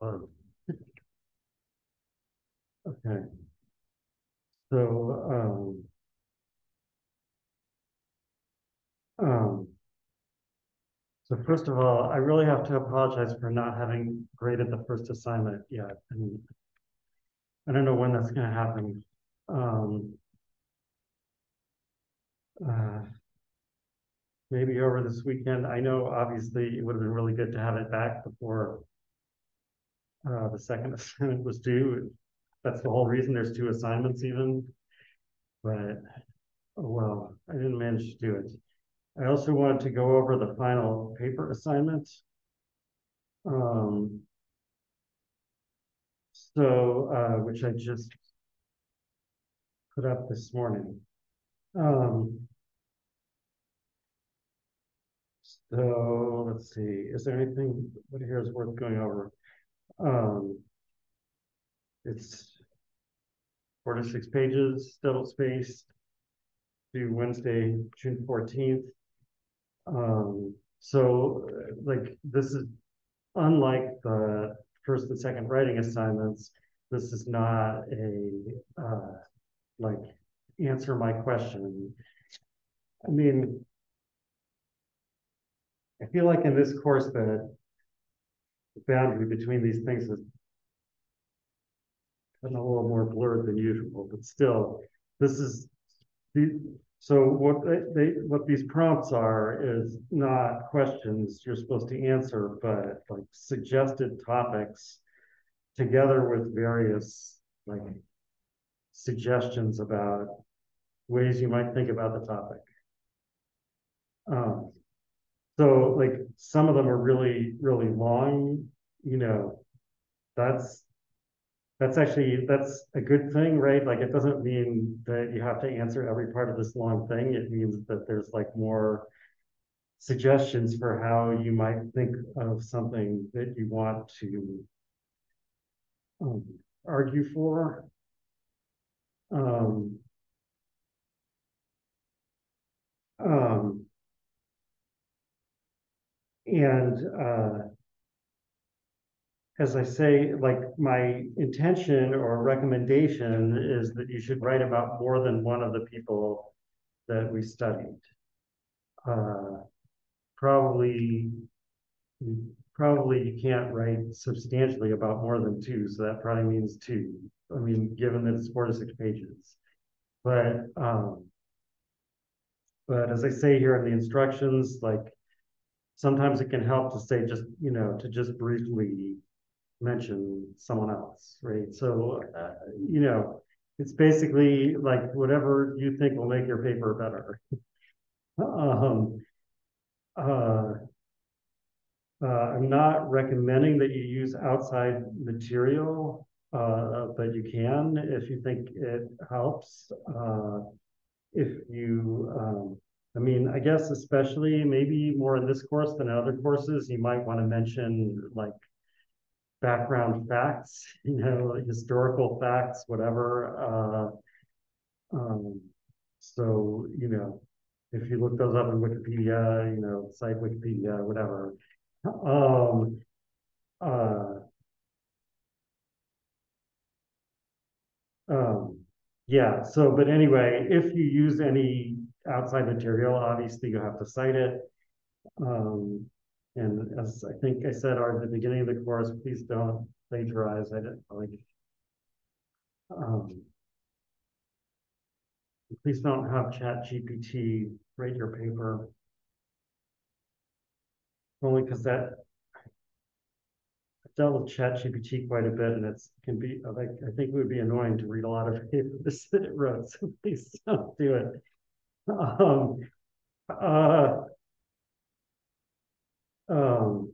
Um, Okay. So, um. Um. So first of all, I really have to apologize for not having graded the first assignment yet, and. I don't know when that's gonna happen. Um. uh, Maybe over this weekend. I know obviously it would have been really good to have it back before. Uh, the second assignment was due. That's the whole reason there's two assignments even. But, well, I didn't manage to do it. I also wanted to go over the final paper assignment. Um. So, uh, which I just. Put up this morning. Um. So, let's see, is there anything, what here is worth going over? Um. It's. Four to six pages, double spaced. Due Wednesday, June fourteenth. Um, so like this is unlike the first and second writing assignments. This is not a uh, like answer my question. I mean, I feel like in this course that the boundary between these things is a little more blurred than usual, but still, this is the, so what they, they, what these prompts are is not questions you're supposed to answer, but like suggested topics together with various like suggestions about ways you might think about the topic. Um, so like some of them are really, really long, you know, that's that's actually, that's a good thing, right? Like, it doesn't mean that you have to answer every part of this long thing. It means that there's like more suggestions for how you might think of something that you want to um, argue for. Um, um, and uh, as I say, like my intention or recommendation is that you should write about more than one of the people that we studied. Uh, probably, probably you can't write substantially about more than two, so that probably means two. I mean, given that it's four to six pages. But, um, but as I say here in the instructions, like sometimes it can help to say just, you know, to just briefly mention someone else, right? So, uh, you know, it's basically like whatever you think will make your paper better. um, uh, uh, I'm not recommending that you use outside material, uh, but you can if you think it helps. Uh, if you, um, I mean, I guess especially maybe more in this course than other courses, you might want to mention like background facts, you know, historical facts, whatever. Uh, um, so, you know, if you look those up in Wikipedia, you know, cite Wikipedia, whatever. Um, uh, um, yeah, so, but anyway, if you use any outside material, obviously you have to cite it. Um, and as I think I said at the beginning of the course, please don't plagiarize. I didn't like. Um, please don't have Chat GPT rate your paper. Only because that I've dealt with Chat GPT quite a bit, and it's can be like I think it would be annoying to read a lot of papers that it wrote. So please don't do it. Um, uh, um,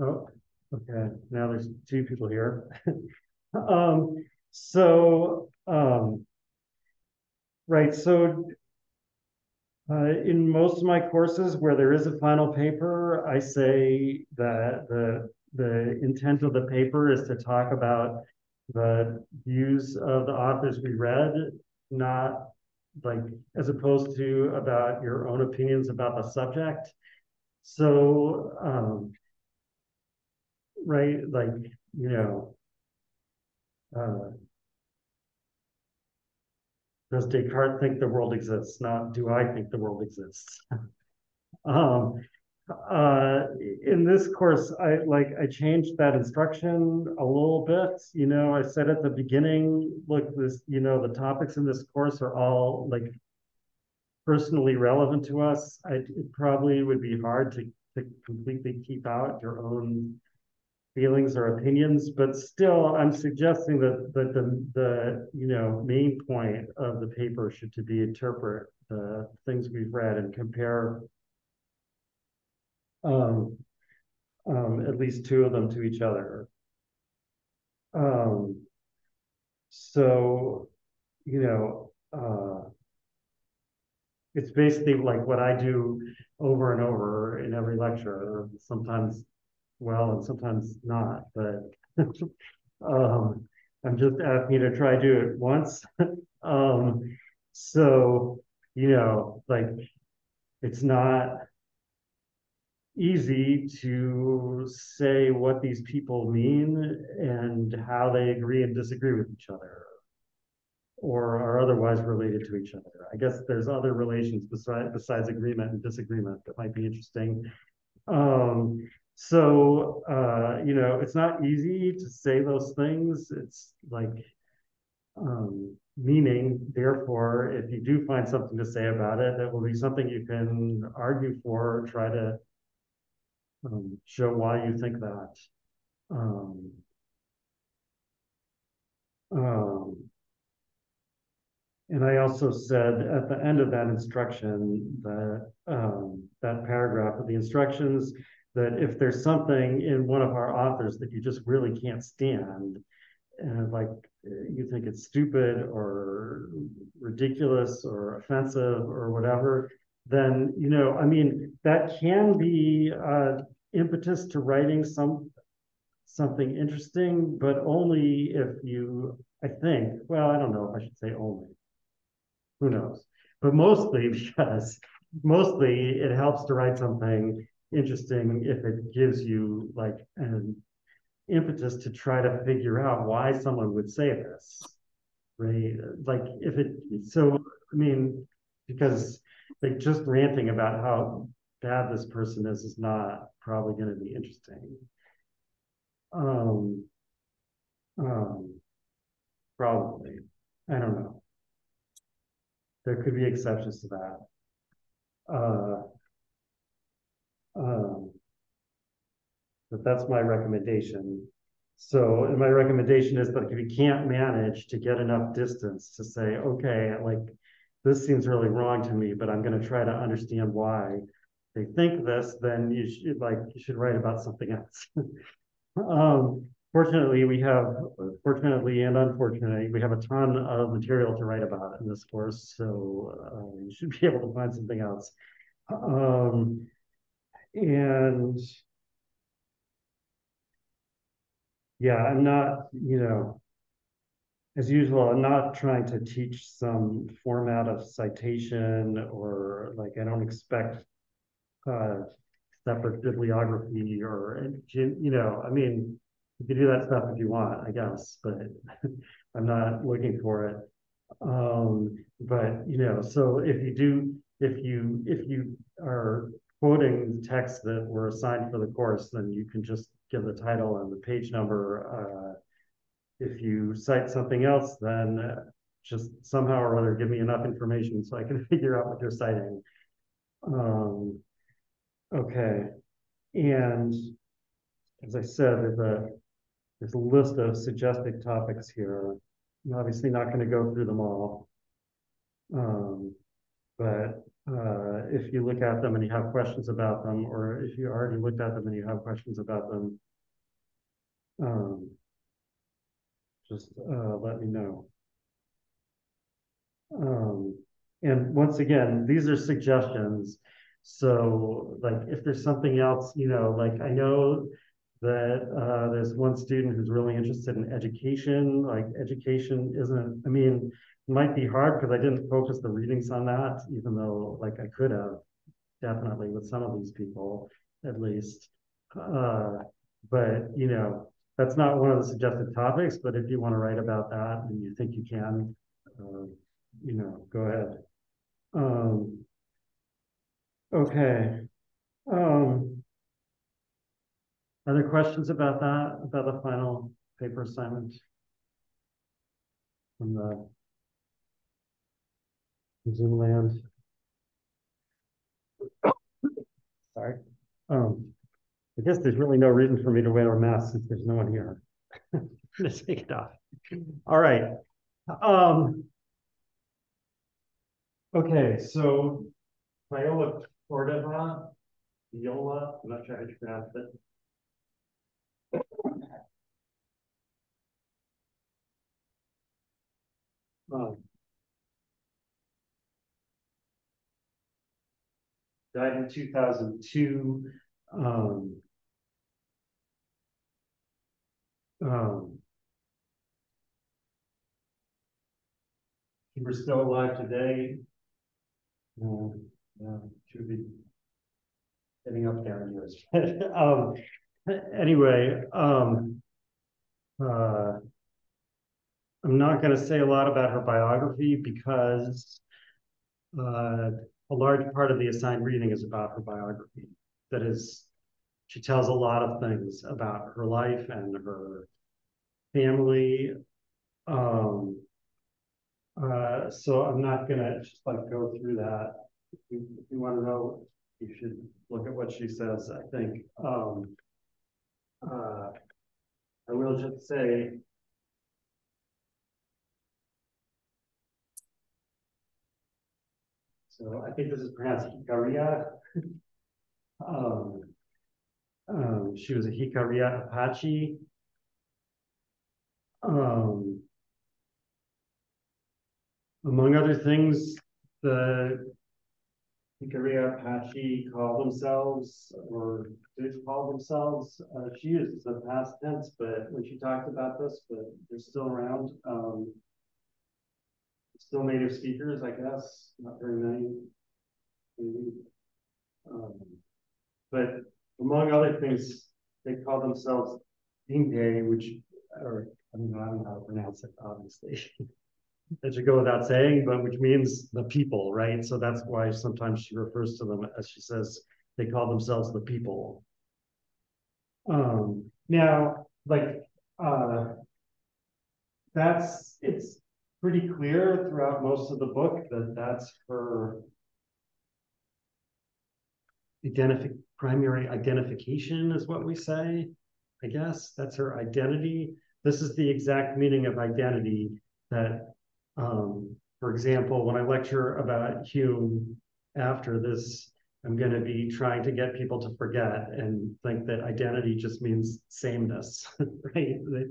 oh, okay. Now there's two people here. um, so, um, right. So, uh, in most of my courses where there is a final paper, I say that the the intent of the paper is to talk about the views of the authors we read not like, as opposed to about your own opinions about the subject. So, um, right, like, you know, uh, does Descartes think the world exists? Not do I think the world exists? um, uh, in this course, I like I changed that instruction a little bit. You know, I said at the beginning, look, this, you know, the topics in this course are all like personally relevant to us. I, it probably would be hard to, to completely keep out your own feelings or opinions, but still, I'm suggesting that, that the, the, you know, main point of the paper should to be interpret the things we've read and compare um, um, at least two of them to each other. Um, so, you know, uh, it's basically like what I do over and over in every lecture, sometimes well and sometimes not, but um, I'm just asking you to try do it once. um, so, you know, like it's not easy to say what these people mean and how they agree and disagree with each other or are otherwise related to each other. I guess there's other relations besides, besides agreement and disagreement that might be interesting. Um, so, uh, you know, it's not easy to say those things. It's like, um, meaning, therefore, if you do find something to say about it, that will be something you can argue for, or try to um, show why you think that. Um, um, and I also said at the end of that instruction that um, that paragraph of the instructions that if there's something in one of our authors that you just really can't stand, and like you think it's stupid or ridiculous or offensive or whatever, then you know, I mean, that can be uh, impetus to writing some something interesting, but only if you, I think, well, I don't know if I should say only. Who knows? But mostly because mostly it helps to write something interesting if it gives you like an impetus to try to figure out why someone would say this right like if it so i mean because like just ranting about how bad this person is is not probably going to be interesting. Um, um, probably. I don't know. There could be exceptions to that. Uh, um, but that's my recommendation. So, and my recommendation is that if you can't manage to get enough distance to say, okay, like this seems really wrong to me, but I'm going to try to understand why they think this, then you should like you should write about something else. um, fortunately, we have fortunately and unfortunately we have a ton of material to write about in this course, so uh, you should be able to find something else. Um, and yeah, I'm not, you know, as usual, I'm not trying to teach some format of citation or like I don't expect uh, separate bibliography or, you know, I mean, you can do that stuff if you want, I guess, but I'm not looking for it. Um, but, you know, so if you do, if you, if you are quoting texts that were assigned for the course, then you can just give the title and the page number. Uh, if you cite something else, then uh, just somehow or other give me enough information so I can figure out what you're citing. Um, Okay, and as I said, there's a there's a list of suggested topics here. I'm obviously not going to go through them all, um, but uh, if you look at them and you have questions about them, or if you already looked at them and you have questions about them, um, just uh, let me know. Um, and once again, these are suggestions. So like if there's something else, you know, like I know that uh, there's one student who's really interested in education. Like education isn't, I mean, might be hard because I didn't focus the readings on that, even though like I could have definitely with some of these people at least. Uh, but you know, that's not one of the suggested topics, but if you want to write about that and you think you can, uh, you know, go ahead. Um, okay. Um, other questions about that, about the final paper assignment? From the Zoom land? Sorry. Um, I guess there's really no reason for me to wear a mask since there's no one here. Let's take it off. All right. Um, okay, so Viola Cordova, Viola, I'm not sure how to pronounce it. Um, died in 2002. Um, um, he was still alive today. Uh, yeah, should be getting up there in years. um, anyway, um, uh, I'm not going to say a lot about her biography because uh, a large part of the assigned reading is about her biography. That is, she tells a lot of things about her life and her family. Um, uh, so I'm not gonna just like go through that. If you, if you want to know, you should look at what she says. I think. Um, uh, I will just say So I think this is pronounced Jicarilla. um, um, she was a Jicarilla Apache. Um, among other things, the Jicarilla Apache call themselves, or did call themselves, uh, she uses the past tense, but when she talked about this, but they're still around. Um, still native speakers, I guess, not very many. Um, but among other things, they call themselves Dinge, which, or I don't know, I don't know how to pronounce it, obviously. that should go without saying, but which means the people, right? So that's why sometimes she refers to them as she says they call themselves the people. Um, now, like, uh, that's it's pretty clear throughout most of the book that that's her identific primary identification is what we say. I guess that's her identity. This is the exact meaning of identity that, um, for example, when I lecture about Hume after this, I'm going to be trying to get people to forget and think that identity just means sameness, right? It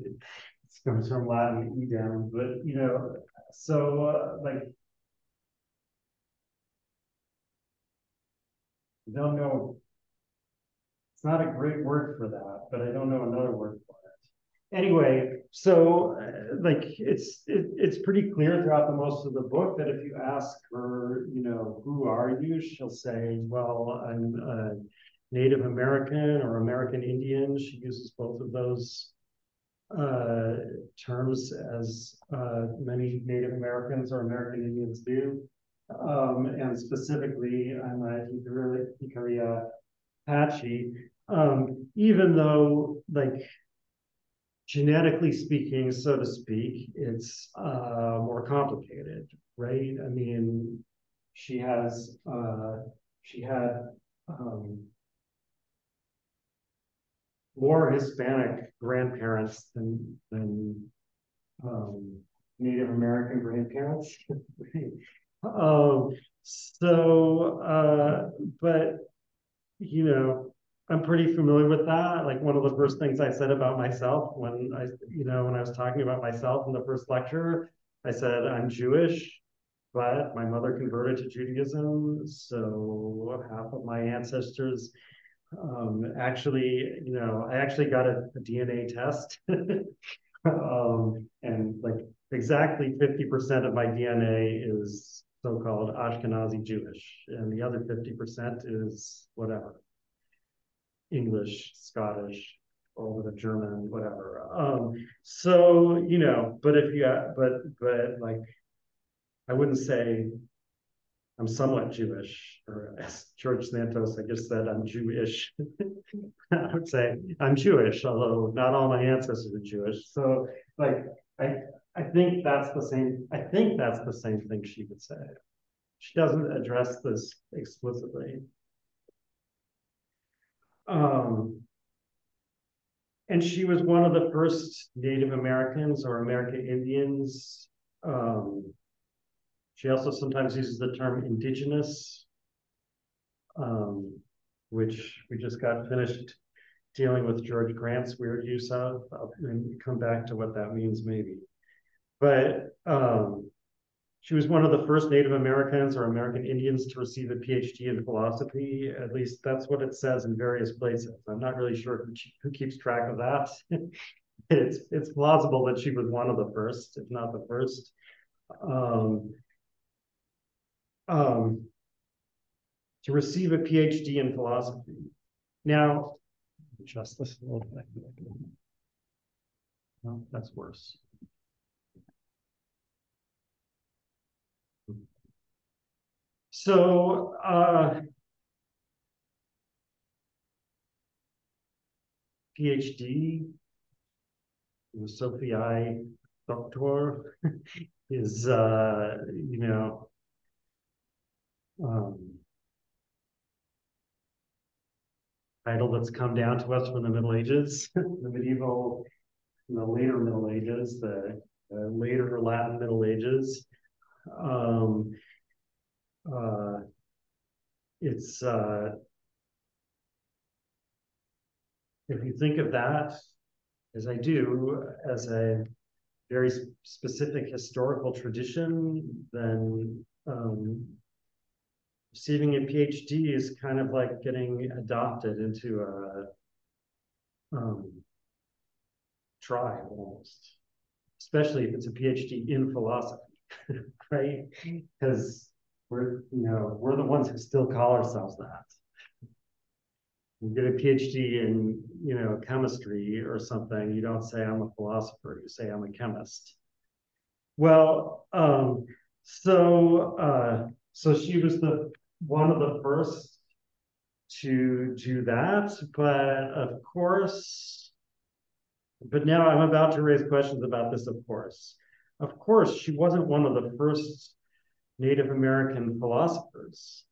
comes from Latin idem, but you know, so uh, like don't know. It's not a great word for that, but I don't know another word for it. Anyway, so uh, like it's it, it's pretty clear throughout the most of the book that if you ask her, you know, who are you, she'll say, well, I'm a Native American or American Indian. She uses both of those uh, terms as uh, many Native Americans or American Indians do. Um, and specifically, I'm a Jicarilla Apache, um, even though, like, genetically speaking, so to speak, it's uh, more complicated, right? I mean, she has, uh, she had um, more Hispanic grandparents than than um, Native American grandparents. um, so, uh, but you know, I'm pretty familiar with that. Like one of the first things I said about myself when I, you know, when I was talking about myself in the first lecture, I said I'm Jewish, but my mother converted to Judaism, so half of my ancestors um, actually, you know, I actually got a, a DNA test. um, and like exactly fifty percent of my DNA is so-called Ashkenazi Jewish, and the other fifty percent is whatever. English, Scottish, or a German, whatever. Um, so, you know, but if you, but, but like, I wouldn't say I'm somewhat Jewish, or as George Santos, I just said I'm Jewish. I would say I'm Jewish, although not all my ancestors are Jewish. So, like, I, I think that's the same. I think that's the same thing she would say. She doesn't address this explicitly. Um, and she was one of the first Native Americans or American Indians. Um, she also sometimes uses the term indigenous, um, which we just got finished dealing with George Grant's weird use of. I'll come back to what that means maybe. But um, she was one of the first Native Americans or American Indians to receive a PhD in philosophy. At least that's what it says in various places. I'm not really sure who, who keeps track of that. it's it's plausible that she was one of the first, if not the first. Um, um, to receive a PhD in philosophy. Now, adjust this a little bit. No, that's worse. So, uh, PhD, Sophie I. Doctor is, uh, you know, um, title that's come down to us from the Middle Ages, the medieval, the later Middle Ages, the, the later Latin Middle Ages. Um, uh, it's uh, if you think of that as I do as a very specific historical tradition, then um, receiving a PhD is kind of like getting adopted into a um, tribe almost, especially if it's a PhD in philosophy, right? Because we're, you know, we're the ones who still call ourselves that. You get a PhD in, you know, chemistry or something, you don't say I'm a philosopher, you say I'm a chemist. Well, um, so uh, so she was the one of the first to do that, but of course, but now I'm about to raise questions about this, of course. Of course, she wasn't one of the first Native American philosophers.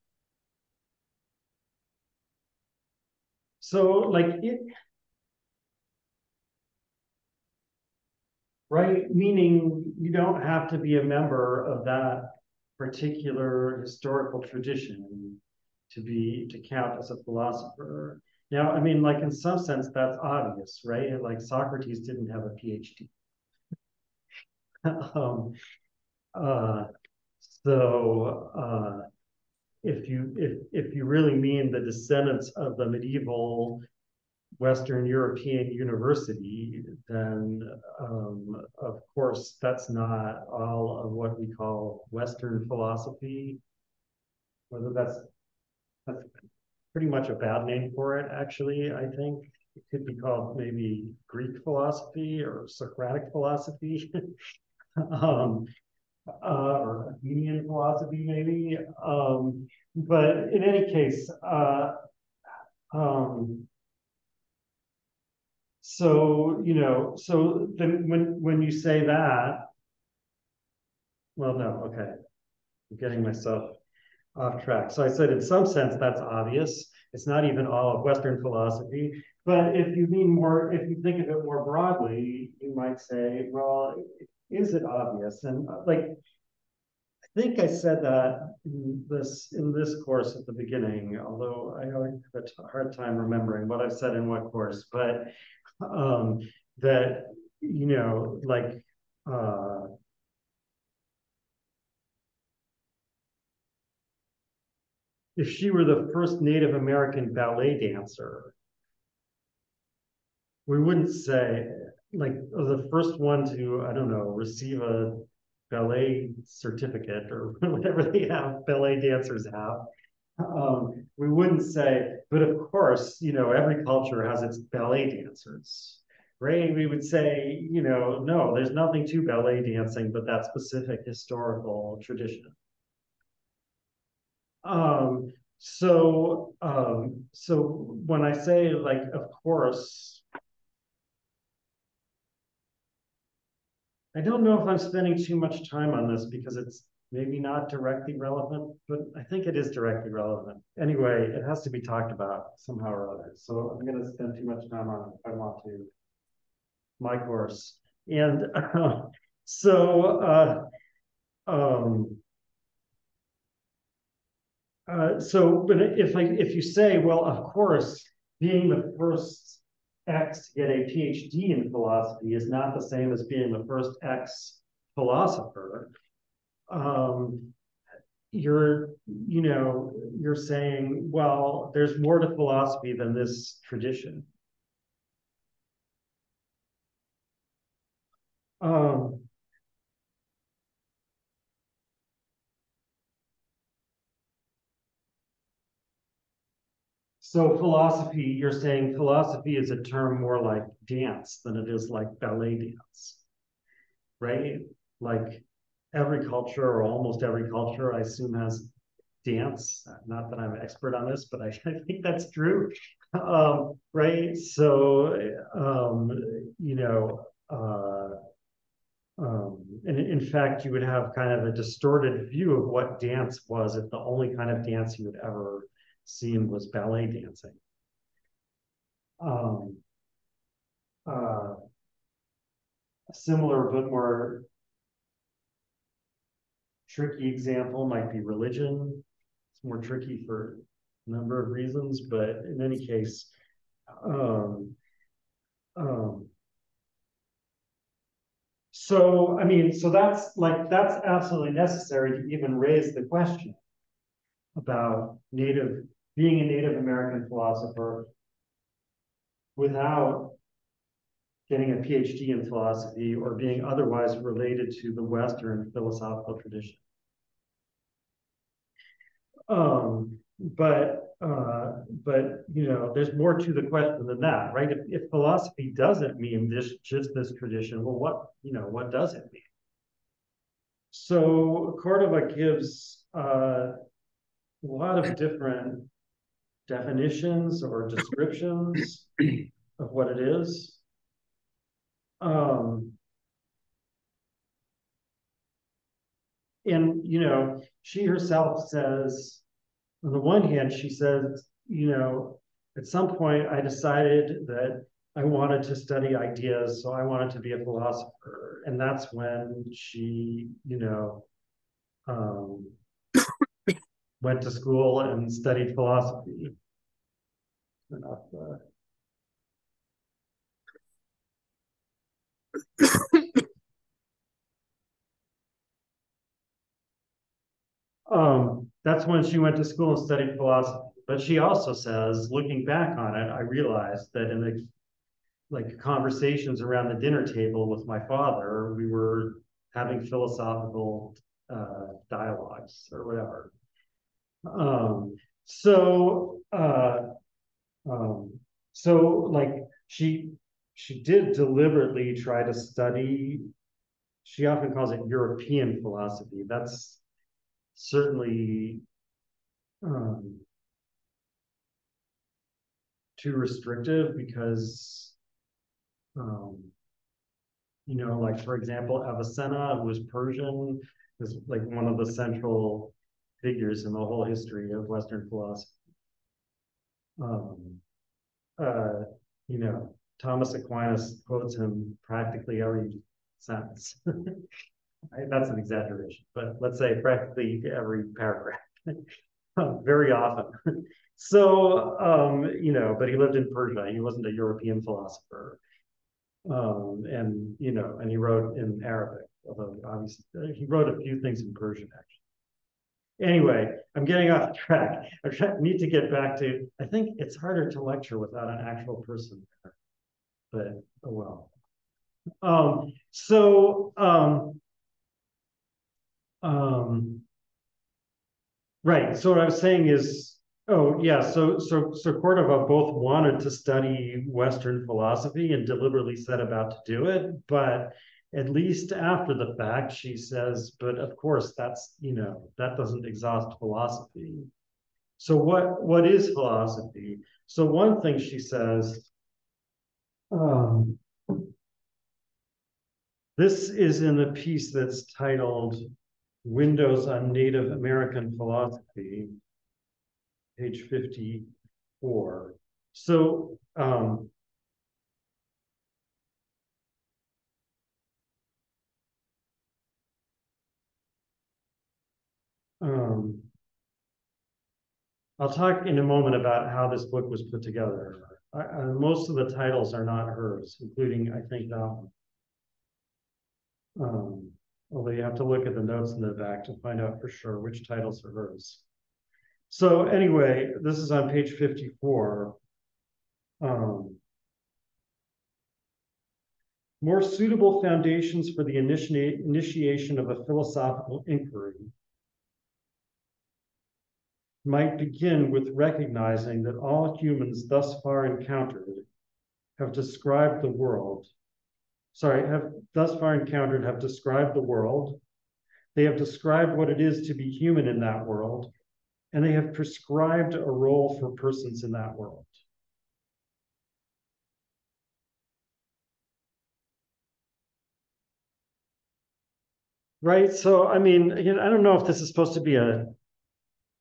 So, like it, right? Meaning you don't have to be a member of that particular historical tradition to be to count as a philosopher. Now, I mean, like in some sense, that's obvious, right? Like Socrates didn't have a PhD. um, uh, so uh, if you if if you really mean the descendants of the medieval Western European university, then um, of course that's not all of what we call Western philosophy. Whether that's that's pretty much a bad name for it, actually, I think. It could be called maybe Greek philosophy or Socratic philosophy. um, uh, or Athenian philosophy, maybe. Um, but in any case, uh, um, so you know, so then when when you say that, well, no, okay, I'm getting myself off track. So I said, in some sense, that's obvious. It's not even all of Western philosophy. But if you mean more, if you think of it more broadly, you might say, well, is it obvious? And uh, like, I think I said that in this in this course at the beginning, although I have a hard time remembering what I've said in what course, but um, that, you know, like, uh, if she were the first Native American ballet dancer, we wouldn't say, like the first one to, I don't know, receive a ballet certificate or whatever they have, ballet dancers have. Um, we wouldn't say, but of course, you know, every culture has its ballet dancers, right? We would say, you know, no, there's nothing to ballet dancing but that specific historical tradition. Um, so, um, so when I say like, of course, I don't know if I'm spending too much time on this because it's maybe not directly relevant, but I think it is directly relevant. Anyway, it has to be talked about somehow or other. So I'm going to spend too much time on it if I want to. My course. And uh, so, uh, um, uh, so, but if I, if you say, well, of course, being the first X to get a PhD in philosophy is not the same as being the first X philosopher. Um, you're, you know, you're saying, well, there's more to philosophy than this tradition. Um, So philosophy, you're saying philosophy is a term more like dance than it is like ballet dance, right? Like every culture or almost every culture, I assume has dance. Not that I'm an expert on this, but I, I think that's true, um, right? So, um, you know, uh, um, and in fact, you would have kind of a distorted view of what dance was if the only kind of dance you would ever scene was ballet dancing. Um, uh, a similar but more tricky example might be religion. It's more tricky for a number of reasons, but in any case, um, um, so I mean, so that's like that's absolutely necessary to even raise the question about native being a Native American philosopher without getting a PhD in philosophy or being otherwise related to the Western philosophical tradition. Um, but uh, but you know, there's more to the question than that, right? If, if philosophy doesn't mean this just this tradition, well, what you know, what does it mean? So Cordova gives uh, a lot of different definitions or descriptions of what it is. Um, and, you know, she herself says, on the one hand, she says, you know, at some point I decided that I wanted to study ideas, so I wanted to be a philosopher. And that's when she, you know, um, went to school and studied philosophy. Enough, uh... um, that's when she went to school and studied philosophy. But she also says, looking back on it, I realized that in the like conversations around the dinner table with my father, we were having philosophical uh, dialogues or whatever. Um, so, uh, um, so like she, she did deliberately try to study, she often calls it European philosophy. That's certainly um, too restrictive because, um, you know, like for example, Avicenna, who was Persian, is like one of the central figures in the whole history of Western philosophy. Um, uh, you know, Thomas Aquinas quotes him practically every sentence. That's an exaggeration, but let's say practically every paragraph, very often. so, um, you know, but he lived in Persia. He wasn't a European philosopher. Um, and, you know, and he wrote in Arabic, although obviously he wrote a few things in Persian, actually. Anyway, I'm getting off track. I need to get back to, I think it's harder to lecture without an actual person there, but oh well. Um, so, um, um, right. So what I was saying is, oh yeah. So, so, so Cordova both wanted to study Western philosophy and deliberately set about to do it, but at least after the fact, she says, but of course, that's you know that doesn't exhaust philosophy. So what what is philosophy? So one thing she says. Um, this is in the piece that's titled Windows on Native American Philosophy, page 54. So, um, um, I'll talk in a moment about how this book was put together. I, I, most of the titles are not hers, including, I think, that one. Um, although you have to look at the notes in the back to find out for sure which titles are hers. So anyway, this is on page 54. Um, more suitable foundations for the initi initiation of a philosophical inquiry might begin with recognizing that all humans thus far encountered have described the world sorry, have thus far encountered have described the world. They have described what it is to be human in that world, and they have prescribed a role for persons in that world. Right. So, I mean, again, I don't know if this is supposed to be a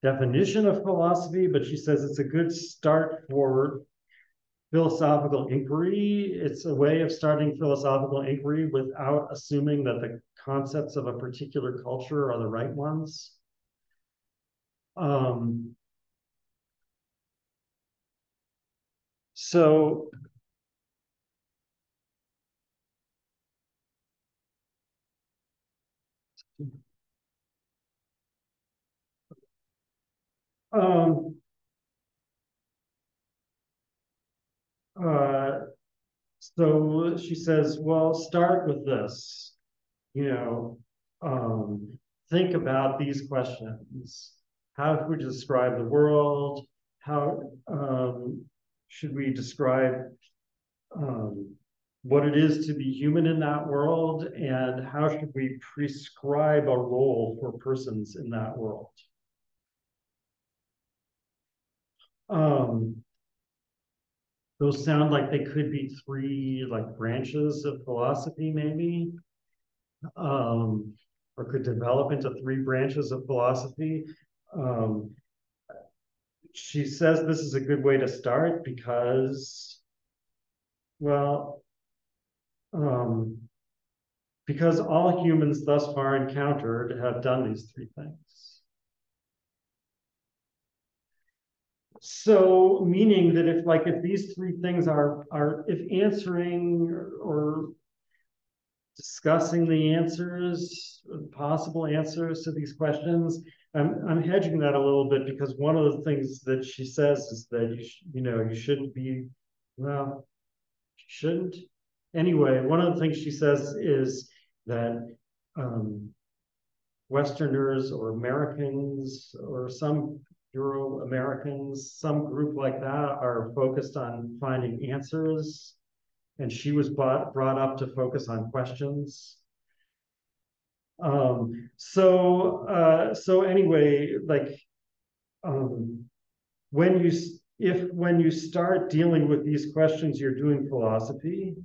definition of philosophy, but she says it's a good start for philosophical inquiry. It's a way of starting philosophical inquiry without assuming that the concepts of a particular culture are the right ones. Um, so um, Uh, so she says, well, start with this. You know, um, think about these questions. How should we describe the world? How um, should we describe um, what it is to be human in that world? And how should we prescribe a role for persons in that world? Um, those sound like they could be three like branches of philosophy, maybe, um, or could develop into three branches of philosophy. Um, she says this is a good way to start because, well, um, because all humans thus far encountered have done these three things. So meaning that if like if these three things are are if answering or discussing the answers possible answers to these questions i'm i'm hedging that a little bit because one of the things that she says is that you you know you shouldn't be well shouldn't. Anyway one of the things she says is that um, westerners or americans or some Euro Americans, some group like that are focused on finding answers. And she was brought, brought up to focus on questions. Um, so, uh, so anyway, like, um, when you, if when you start dealing with these questions, you're doing philosophy.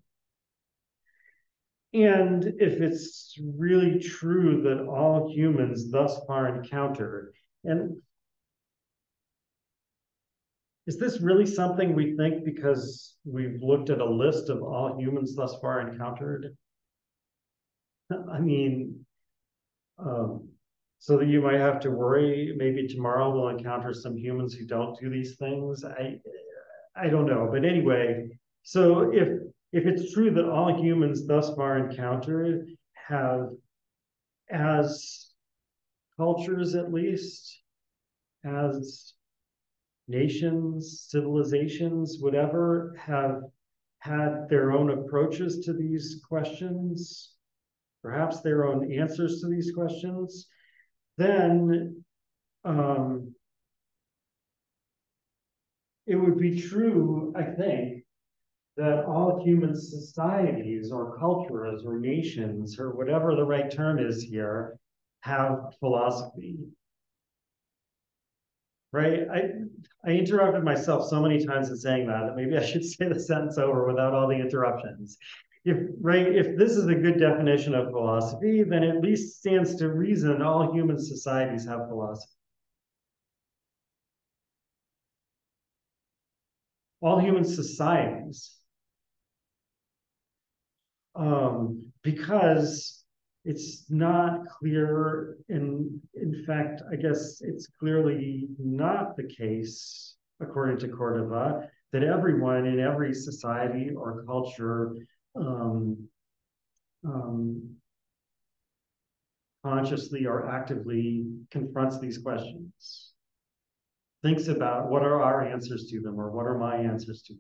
And if it's really true that all humans thus far encountered, and is this really something we think because we've looked at a list of all humans thus far encountered? I mean, um, so that you might have to worry maybe tomorrow we'll encounter some humans who don't do these things. I I don't know. But anyway, so if if it's true that all humans thus far encountered have as cultures at least as nations, civilizations, whatever, have had their own approaches to these questions, perhaps their own answers to these questions, then um, it would be true, I think, that all human societies or cultures or nations or whatever the right term is here have philosophy. Right? I I interrupted myself so many times in saying that that maybe I should say the sentence over without all the interruptions. If right, if this is a good definition of philosophy, then at least stands to reason all human societies have philosophy. All human societies. Um, because it's not clear and in fact i guess it's clearly not the case according to cordova that everyone in every society or culture um, um, consciously or actively confronts these questions. Thinks about what are our answers to them or what are my answers to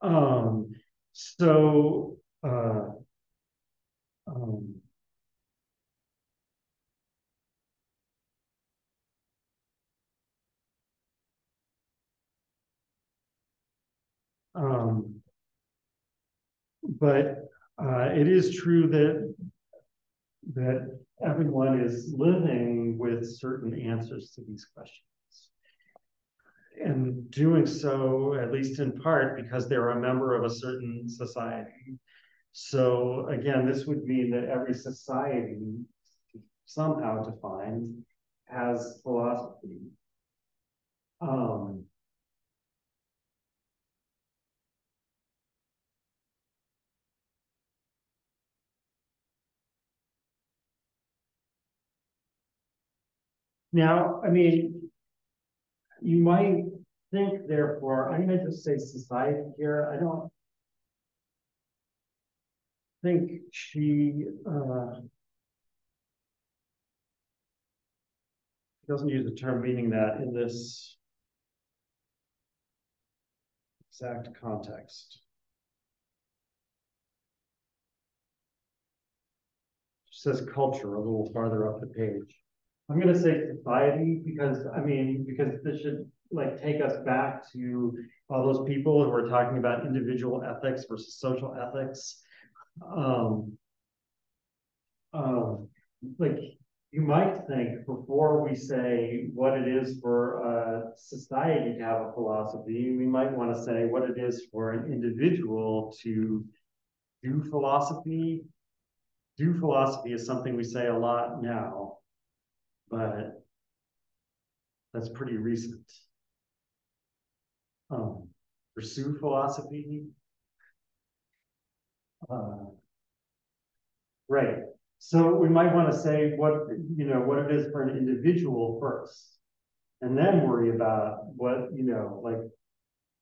them. Um, so uh, um, um, but uh, it is true that that everyone is living with certain answers to these questions. And doing so at least in part because they're a member of a certain society so again, this would mean that every society somehow defined has philosophy. Um, now, I mean, you might think, therefore, I'm going to just say society here. I don't think she uh, doesn't use the term meaning that in this exact context. She says culture a little farther up the page. I'm going to say society because I mean because this should like take us back to all those people who are talking about individual ethics versus social ethics um, um, like you might think before we say what it is for a society to have a philosophy, we might want to say what it is for an individual to do philosophy. Do philosophy is something we say a lot now, but that's pretty recent. Um, pursue philosophy, uh, right. So we might want to say what you know what it is for an individual first, and then worry about what you know like.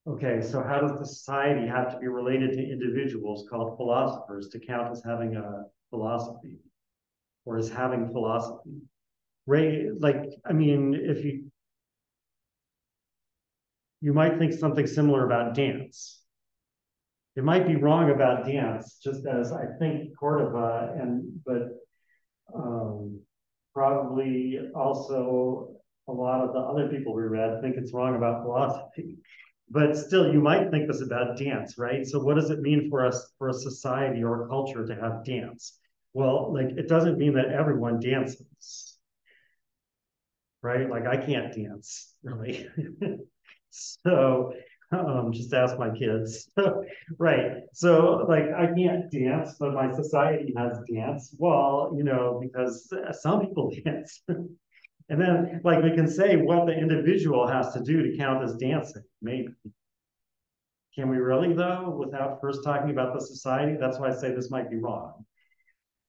Okay, so how does the society have to be related to individuals called philosophers to count as having a philosophy, or as having philosophy? Right, like I mean, if you you might think something similar about dance it might be wrong about dance, just as I think Cordova and but um, probably also a lot of the other people we read think it's wrong about philosophy. But still, you might think this about dance, right? So, what does it mean for us, for a society or a culture to have dance? Well, like it doesn't mean that everyone dances, right? Like I can't dance, really. so um, just ask my kids. right. So like I can't dance, but my society has dance. Well, you know, because some people dance. and then like we can say what the individual has to do to count as dancing, maybe. Can we really though, without first talking about the society? That's why I say this might be wrong.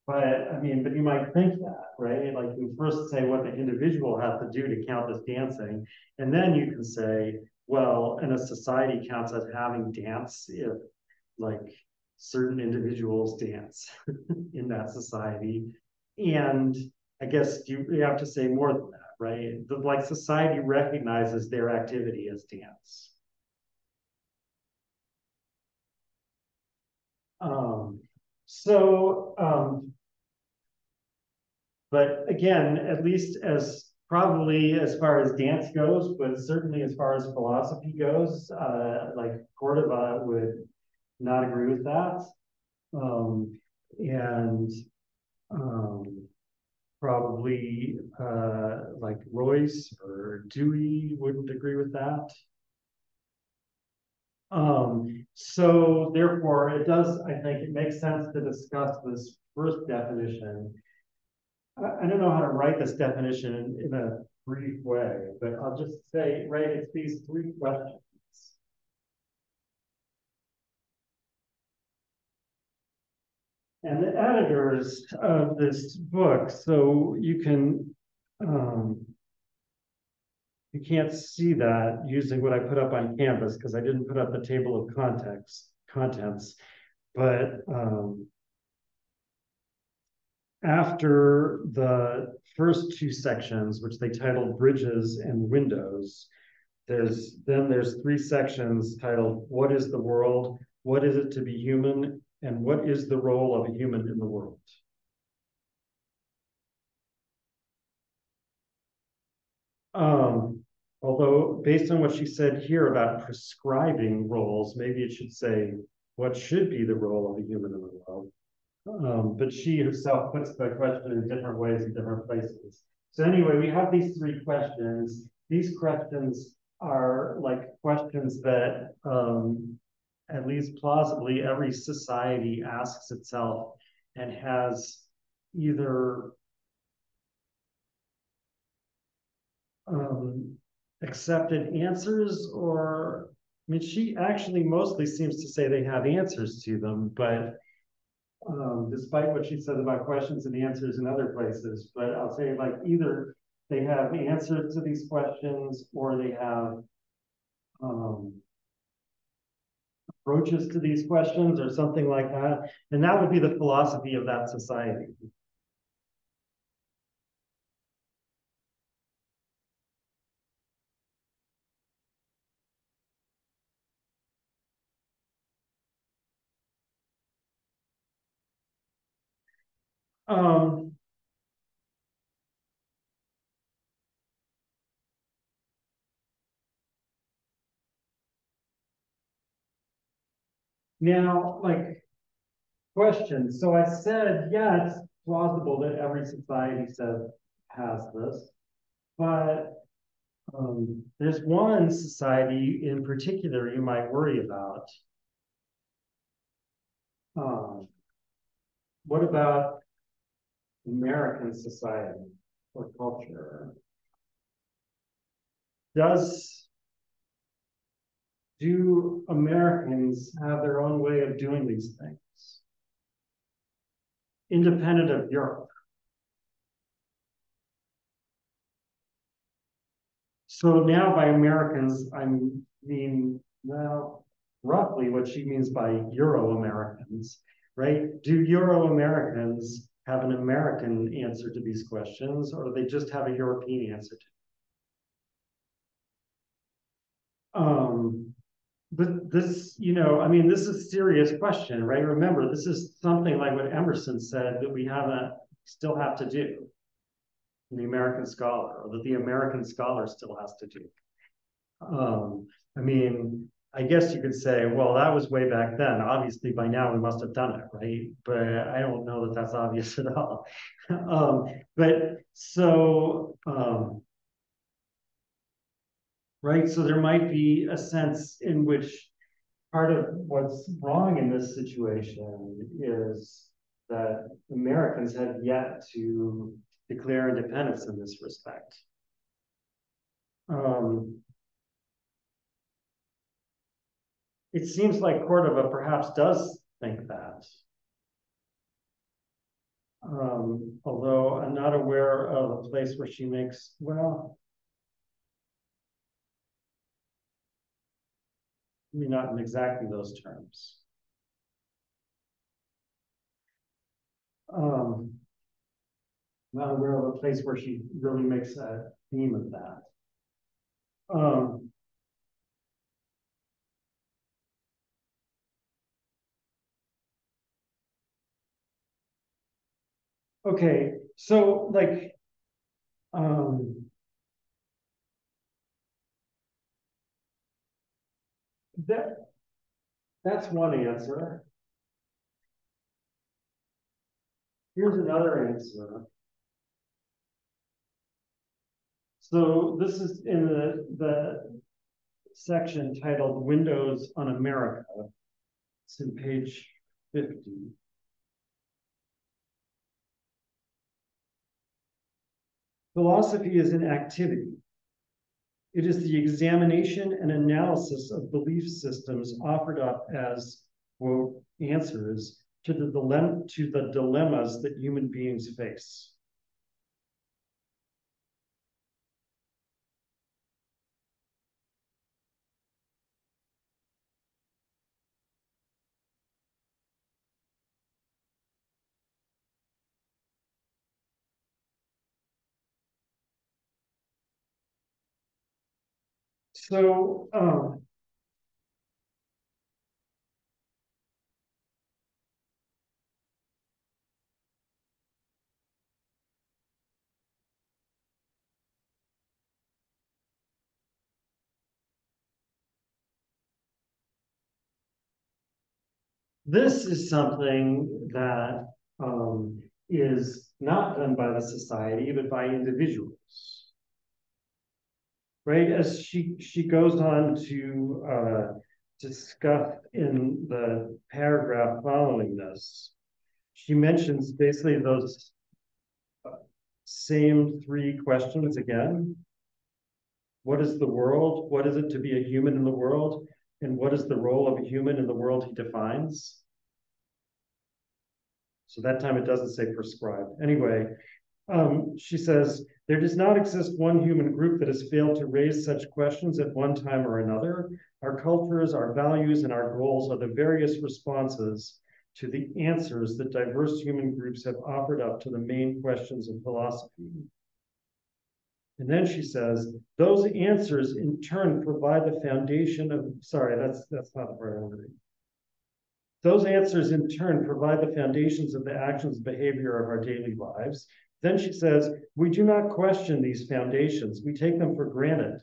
But I mean, but you might think that, right? Like you first say what the individual has to do to count as dancing, and then you can say, well, and a society counts as having dance if like certain individuals dance in that society. And I guess you, you have to say more than that, right? The, like society recognizes their activity as dance. Um, so, um, but again, at least as probably as far as dance goes, but certainly as far as philosophy goes, uh, like Cordova would not agree with that. Um, and um, probably uh, like Royce or Dewey wouldn't agree with that. Um, so therefore, it does, I think it makes sense to discuss this first definition. I, don't know how to write this definition in, in a brief way, but I'll just say, right, it's these three questions. and the editors of this book, so you can um, you can't see that using what I put up on Canvas because I didn't put up the table of context contents, but um, after the first two sections, which they titled Bridges and Windows, there's then there's three sections titled What is the World? What is it to be human? And what is the role of a human in the world? Um, although based on what she said here about prescribing roles, maybe it should say what should be the role of a human in the world. Um, but she herself puts the question in different ways in different places. So anyway, we have these three questions. These questions are like questions that um, at least plausibly every society asks itself and has either um, accepted answers or I mean, she actually mostly seems to say they have answers to them, but um, despite what she said about questions and answers in other places, but I'll say like either they have answers to these questions or they have um, approaches to these questions or something like that. And that would be the philosophy of that society. Um, now, like, questions. So I said, yeah, it's plausible that every society says has this, but um, there's one society in particular you might worry about. Um, what about American society or culture? Does do Americans have their own way of doing these things? Independent of Europe. So now by Americans, I mean, well, roughly what she means by Euro-Americans, right? Do Euro-Americans have an American answer to these questions, or do they just have a European answer to? Um, but this, you know, I mean, this is a serious question, right? Remember, this is something like what Emerson said that we haven't still have to do. The American scholar, or that the American scholar still has to do. Um, I mean, I guess you could say, well, that was way back then. Obviously, by now we must have done it, right? But I don't know that that's obvious at all. um, but so, um, right? So there might be a sense in which part of what's wrong in this situation is that Americans have yet to declare independence in this respect. Um, it seems like Cordova perhaps does think that. Um, although I'm not aware of a place where she makes, well, maybe not in exactly those terms. Um, not aware of a place where she really makes a theme of that. Um, okay, so like, um, That, that's one answer. Here's another answer. So this is in the, the section titled Windows on America. It's in page fifty. Philosophy is an activity. It is the examination and analysis of belief systems offered up as, quote, answers to the, dilemma, to the dilemmas that human beings face. So, um, this is something that um, is not done by the society, but by individuals right? As she she goes on to uh, discuss in the paragraph following this, she mentions basically those uh, same three questions again. What is the world? What is it to be a human in the world? And what is the role of a human in the world he defines? So that time it doesn't say prescribe. Anyway, um, she says, there does not exist one human group that has failed to raise such questions at one time or another. Our cultures, our values, and our goals are the various responses to the answers that diverse human groups have offered up to the main questions of philosophy. And then she says, those answers in turn provide the foundation of, sorry, that's, that's not the part I. Those answers in turn provide the foundations of the actions and behavior of our daily lives, then she says, we do not question these foundations. We take them for granted.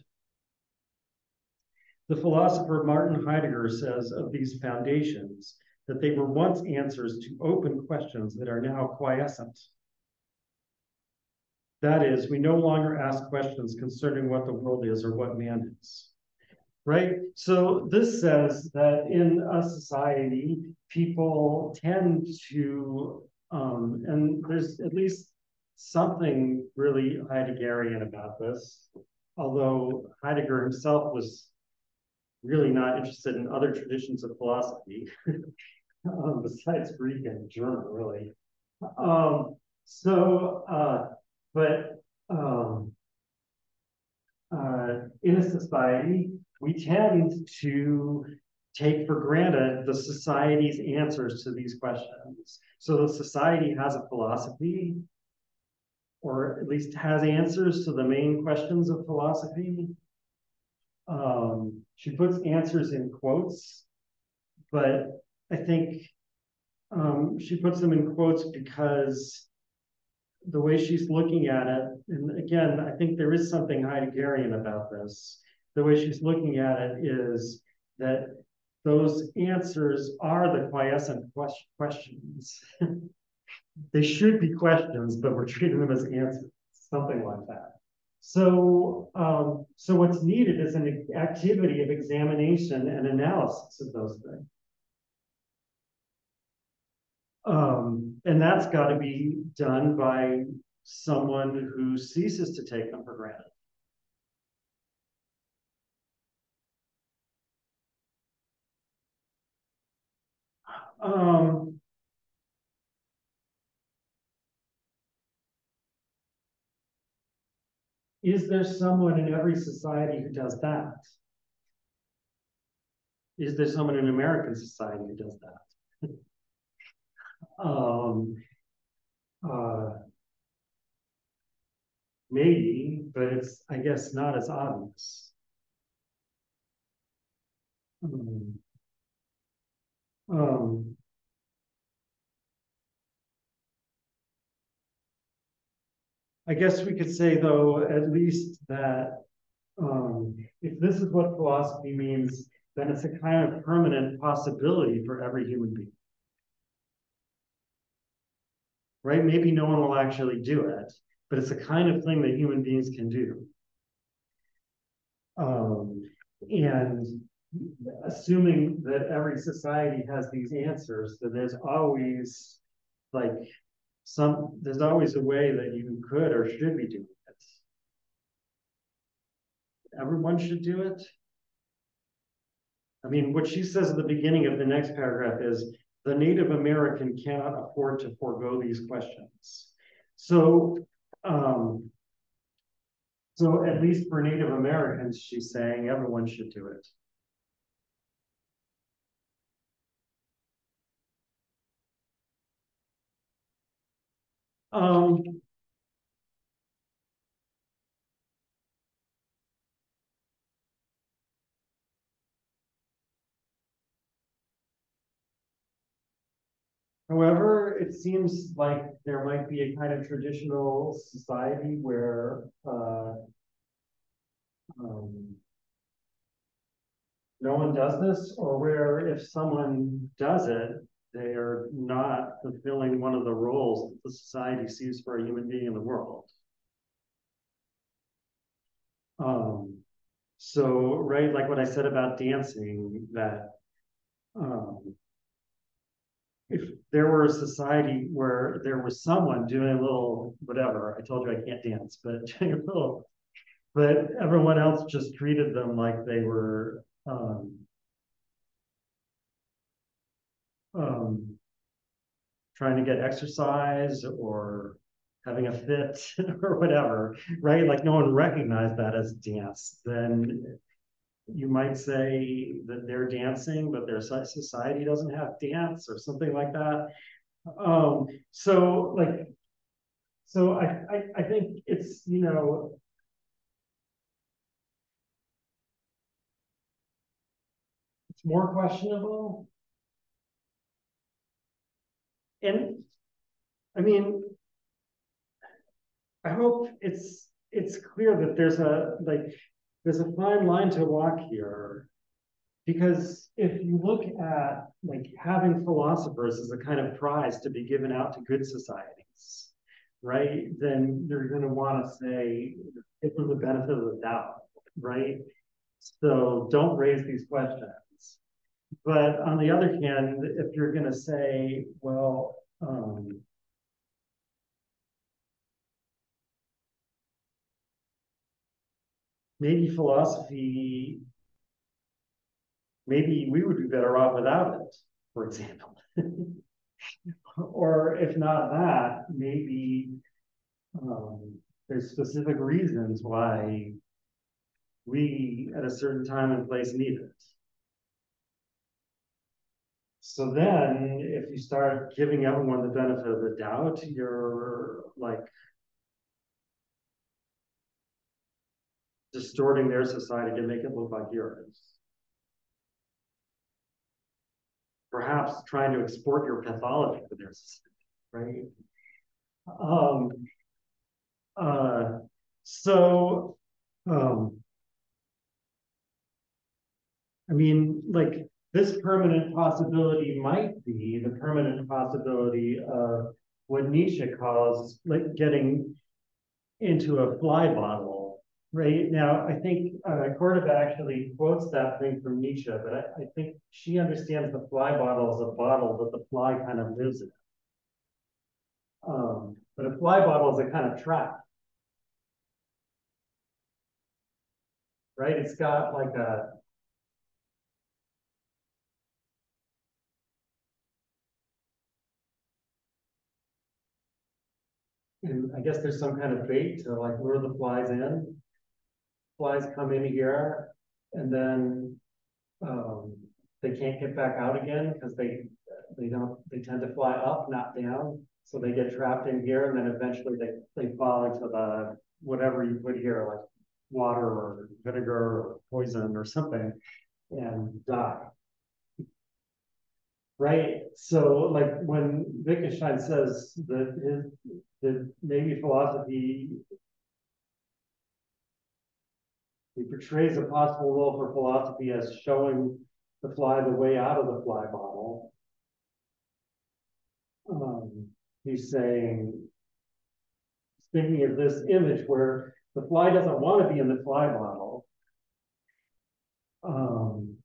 The philosopher Martin Heidegger says of these foundations that they were once answers to open questions that are now quiescent. That is, we no longer ask questions concerning what the world is or what man is. Right? So this says that in a society, people tend to, um, and there's at least something really Heideggerian about this, although Heidegger himself was really not interested in other traditions of philosophy, um, besides Greek and German, really. Um, so, uh, but um, uh, in a society, we tend to take for granted the society's answers to these questions. So the society has a philosophy, or at least has answers to the main questions of philosophy. Um, she puts answers in quotes, but I think um, she puts them in quotes because the way she's looking at it, and again, I think there is something Heideggerian about this. The way she's looking at it is that those answers are the quiescent questions. they should be questions, but we're treating them as answers, something like that. So, um, so what's needed is an activity of examination and analysis of those things. Um, and that's got to be done by someone who ceases to take them for granted. Um, Is there someone in every society who does that? Is there someone in American society who does that? um, uh, maybe, but it's, I guess, not as obvious. Um, um, I guess we could say though, at least that um, if this is what philosophy means, then it's a kind of permanent possibility for every human being. Right? Maybe no one will actually do it, but it's a kind of thing that human beings can do. Um, and assuming that every society has these answers, that there's always like some, there's always a way that you could or should be doing it. Everyone should do it. I mean, what she says at the beginning of the next paragraph is the Native American cannot afford to forego these questions. So, um, so at least for Native Americans, she's saying everyone should do it. Um, However, it seems like there might be a kind of traditional society where uh, um, no one does this, or where if someone does it, they are not fulfilling one of the roles that the society sees for a human being in the world. Um, so, right, like what I said about dancing, that um, if there were a society where there was someone doing a little whatever, I told you I can't dance, but doing a little, but everyone else just treated them like they were um, um, trying to get exercise or having a fit or whatever, right? Like no one recognized that as dance, then you might say that they're dancing, but their society doesn't have dance or something like that. Um, so like, so I, I, I think it's, you know, it's more questionable. And I mean, I hope it's it's clear that there's a like there's a fine line to walk here. Because if you look at like having philosophers as a kind of prize to be given out to good societies right then you're going to want to say it was the benefit of the doubt right? So don't raise these questions but on the other hand if you're going to say well um, maybe philosophy, maybe we would be better off without it, for example. or if not that, maybe um, there's specific reasons why we at a certain time and place need it. So then if you start giving everyone the benefit of the doubt, you're like distorting their society to make it look like yours. Perhaps trying to export your pathology to their society, right? Um, uh, so, um, I mean, like this permanent possibility might be the permanent possibility of what Nietzsche calls like getting into a fly bottle Right now, I think uh, Cordova actually quotes that thing from Nietzsche, but I, I, think she understands the fly bottle as a bottle that the fly kind of lives in. Um, but a fly bottle is a kind of trap. Right? It's got like a and I guess there's some kind of bait to like lure the flies in flies come in here and then um, they can't get back out again because they they don't they tend to fly up, not down. So they get trapped in here and then eventually they, they fall into the whatever you put here, like water or vinegar or poison or something, and die. Right, so like when Wittgenstein says that his, that maybe philosophy. He portrays a possible role for philosophy as showing the fly the way out of the fly bottle. Um, he's saying, speaking of this image where the fly doesn't want to be in the fly bottle. Um,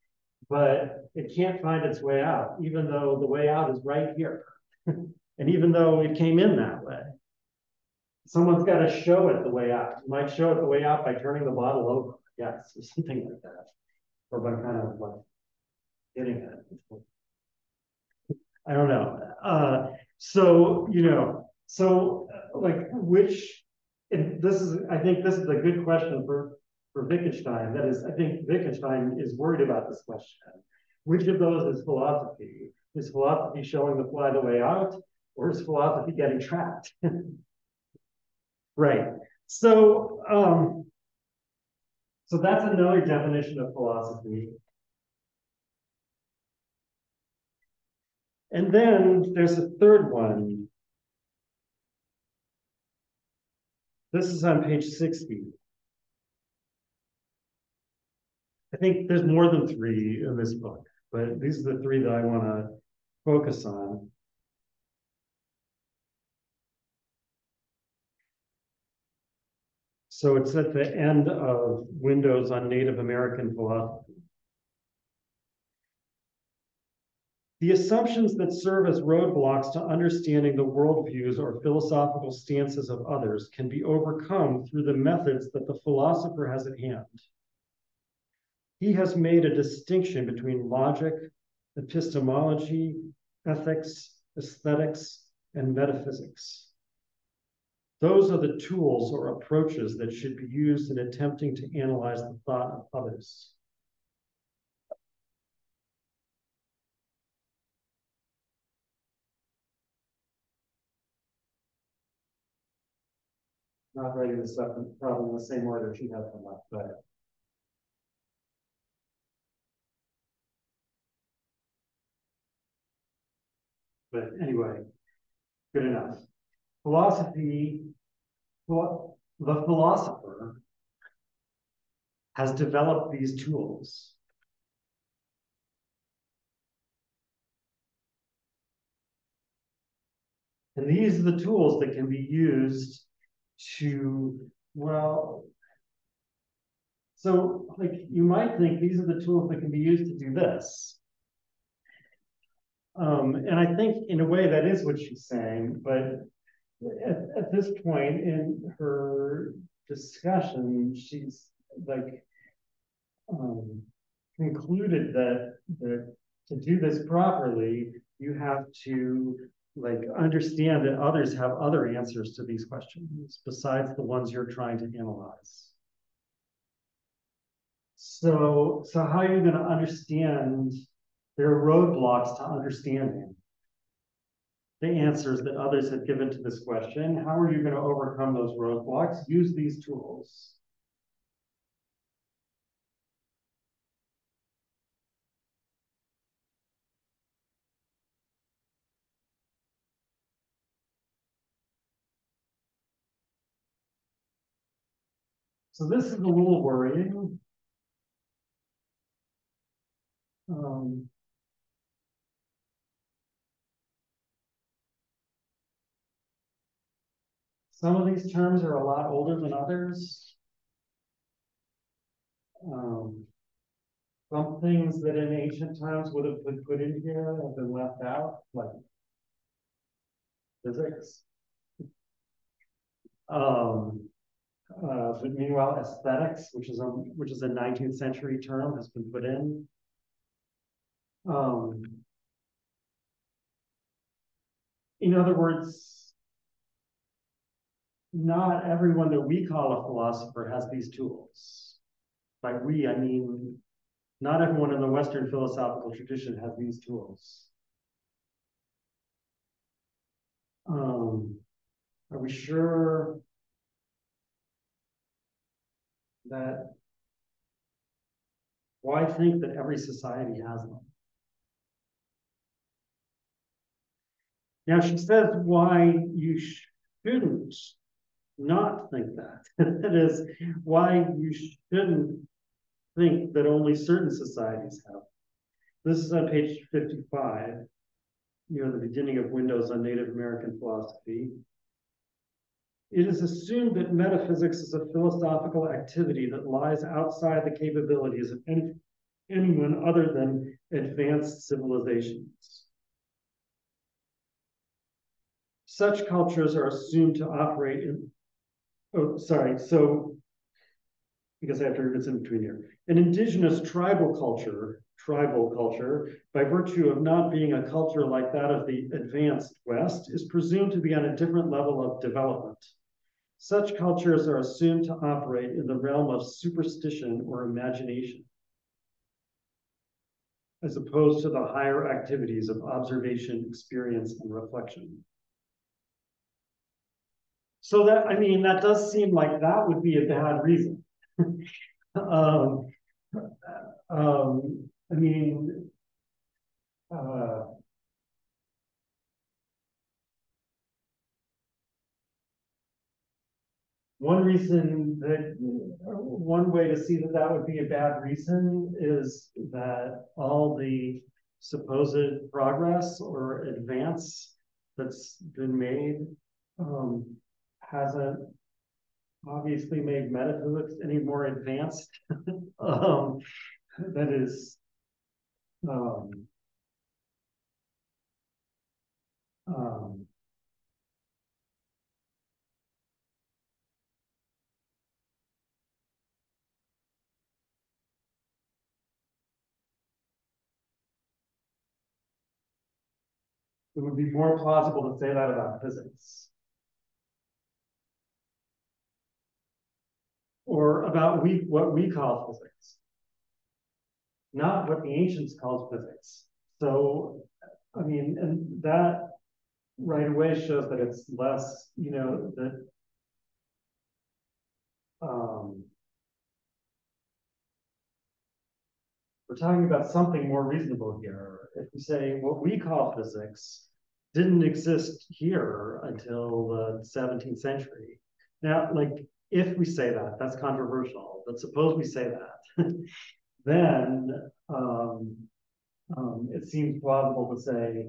but it can't find its way out, even though the way out is right here. and even though it came in that way, someone's got to show it the way out. You might show it the way out by turning the bottle over, yes, or something like that, or by kind of like hitting it. I don't know. Uh, so you know, so like which, and this is, I think this is a good question for for Wittgenstein. That is, I think Wittgenstein is worried about this question. Which of those is philosophy? Is philosophy showing the fly the way out, or is philosophy getting trapped? right. So, um, so that's another definition of philosophy. And then there's a third one. This is on page 60. I think there's more than three in this book, but these are the three that I want to focus on. So it's at the end of Windows on Native American philosophy. The assumptions that serve as roadblocks to understanding the worldviews or philosophical stances of others can be overcome through the methods that the philosopher has at hand. He has made a distinction between logic, epistemology, ethics, aesthetics, and metaphysics. Those are the tools or approaches that should be used in attempting to analyze the thought of others. Not writing this up probably in the same order she has them up, but But anyway, good enough. Philosophy, well, the philosopher has developed these tools. And these are the tools that can be used to, well, so like you might think these are the tools that can be used to do this. Um, and I think in a way that is what she's saying, but at, at this point in her discussion, she's like um, concluded that, that to do this properly, you have to like understand that others have other answers to these questions besides the ones you're trying to analyze. So, so how are you going to understand there are roadblocks to understanding the answers that others have given to this question. How are you going to overcome those roadblocks? Use these tools. So this is a little worrying. Um, Some of these terms are a lot older than others. Um, some things that in ancient times would have been put in here have been left out, like physics. Um, uh, but meanwhile, aesthetics, which is a which is a 19th century term, has been put in. Um, in other words, not everyone that we call a philosopher has these tools. By we, I mean, not everyone in the Western philosophical tradition has these tools. Um, are we sure that why think that every society has them? Now she says why you shouldn't not think that. that is why you shouldn't think that only certain societies have. This is on page 55, near the beginning of Windows on Native American Philosophy. It is assumed that metaphysics is a philosophical activity that lies outside the capabilities of any, anyone other than advanced civilizations. Such cultures are assumed to operate in, oh, sorry, so, because I have to read this in between here. An indigenous tribal culture, tribal culture, by virtue of not being a culture like that of the advanced West, is presumed to be on a different level of development. Such cultures are assumed to operate in the realm of superstition or imagination, as opposed to the higher activities of observation, experience, and reflection. So that, I mean, that does seem like that would be a bad reason. um, um, I mean, uh, one reason that one way to see that that would be a bad reason is that all the supposed progress or advance that's been made um, hasn't obviously made metaphysics any more advanced. um, that is, um, um, it would be more plausible to say that about physics. Or about we what we call physics, not what the ancients called physics. So, I mean, and that right away shows that it's less, you know, that um, we're talking about something more reasonable here. If we say what we call physics didn't exist here until the 17th century. Now, like if we say that, that's controversial, but suppose we say that, then um, um, it seems plausible to say,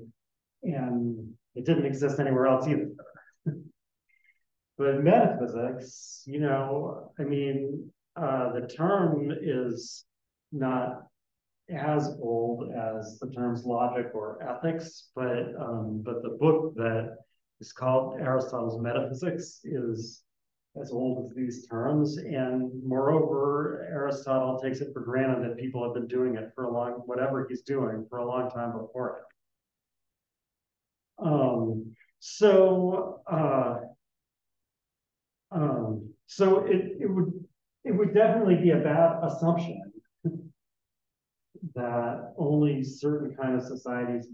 and it didn't exist anywhere else either. but metaphysics, you know, I mean, uh, the term is not as old as the terms logic or ethics, but um, but the book that is called Aristotle's Metaphysics is as old as these terms. And moreover, Aristotle takes it for granted that people have been doing it for a long, whatever he's doing, for a long time before it. Um, so, uh, um, so it, it would it would definitely be a bad assumption that only certain kind of societies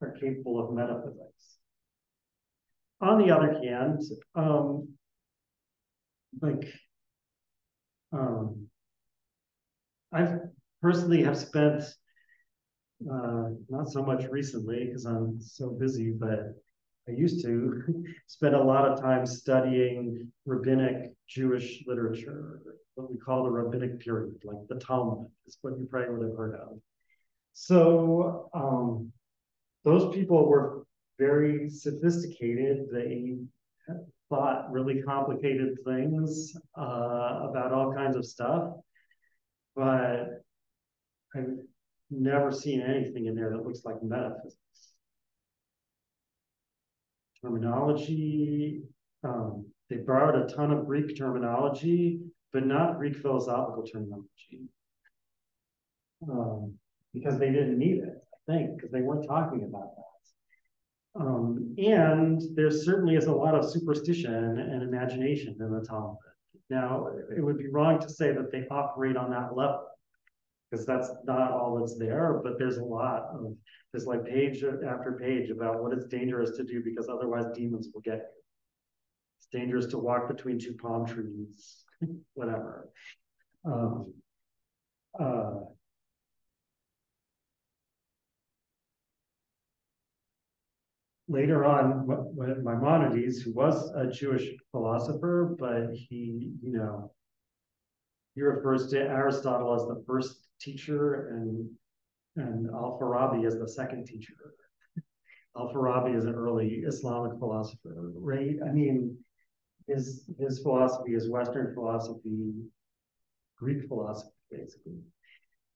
are capable of metaphysics. On the other hand, um, like um I've personally have spent uh not so much recently because I'm so busy, but I used to spend a lot of time studying rabbinic Jewish literature, what we call the rabbinic period, like the Talmud is what you probably would have heard of. So um, those people were very sophisticated. They thought really complicated things uh, about all kinds of stuff, but I've never seen anything in there that looks like metaphysics. Terminology, um, they borrowed a ton of Greek terminology, but not Greek philosophical terminology. Um, because they didn't need it, I think, because they weren't talking about that. Um, and there certainly is a lot of superstition and imagination in the Talmud. Now, it would be wrong to say that they operate on that level, because that's not all that's there, but there's a lot of, there's like page after page about what it's dangerous to do because otherwise demons will get you. It's dangerous to walk between two palm trees, whatever. Um, uh, later on, Maimonides, who was a Jewish philosopher, but he, you know, he refers to Aristotle as the first teacher and and Al-Farabi as the second teacher. Al-Farabi is an early Islamic philosopher, right? I mean, his his philosophy is Western philosophy, Greek philosophy, basically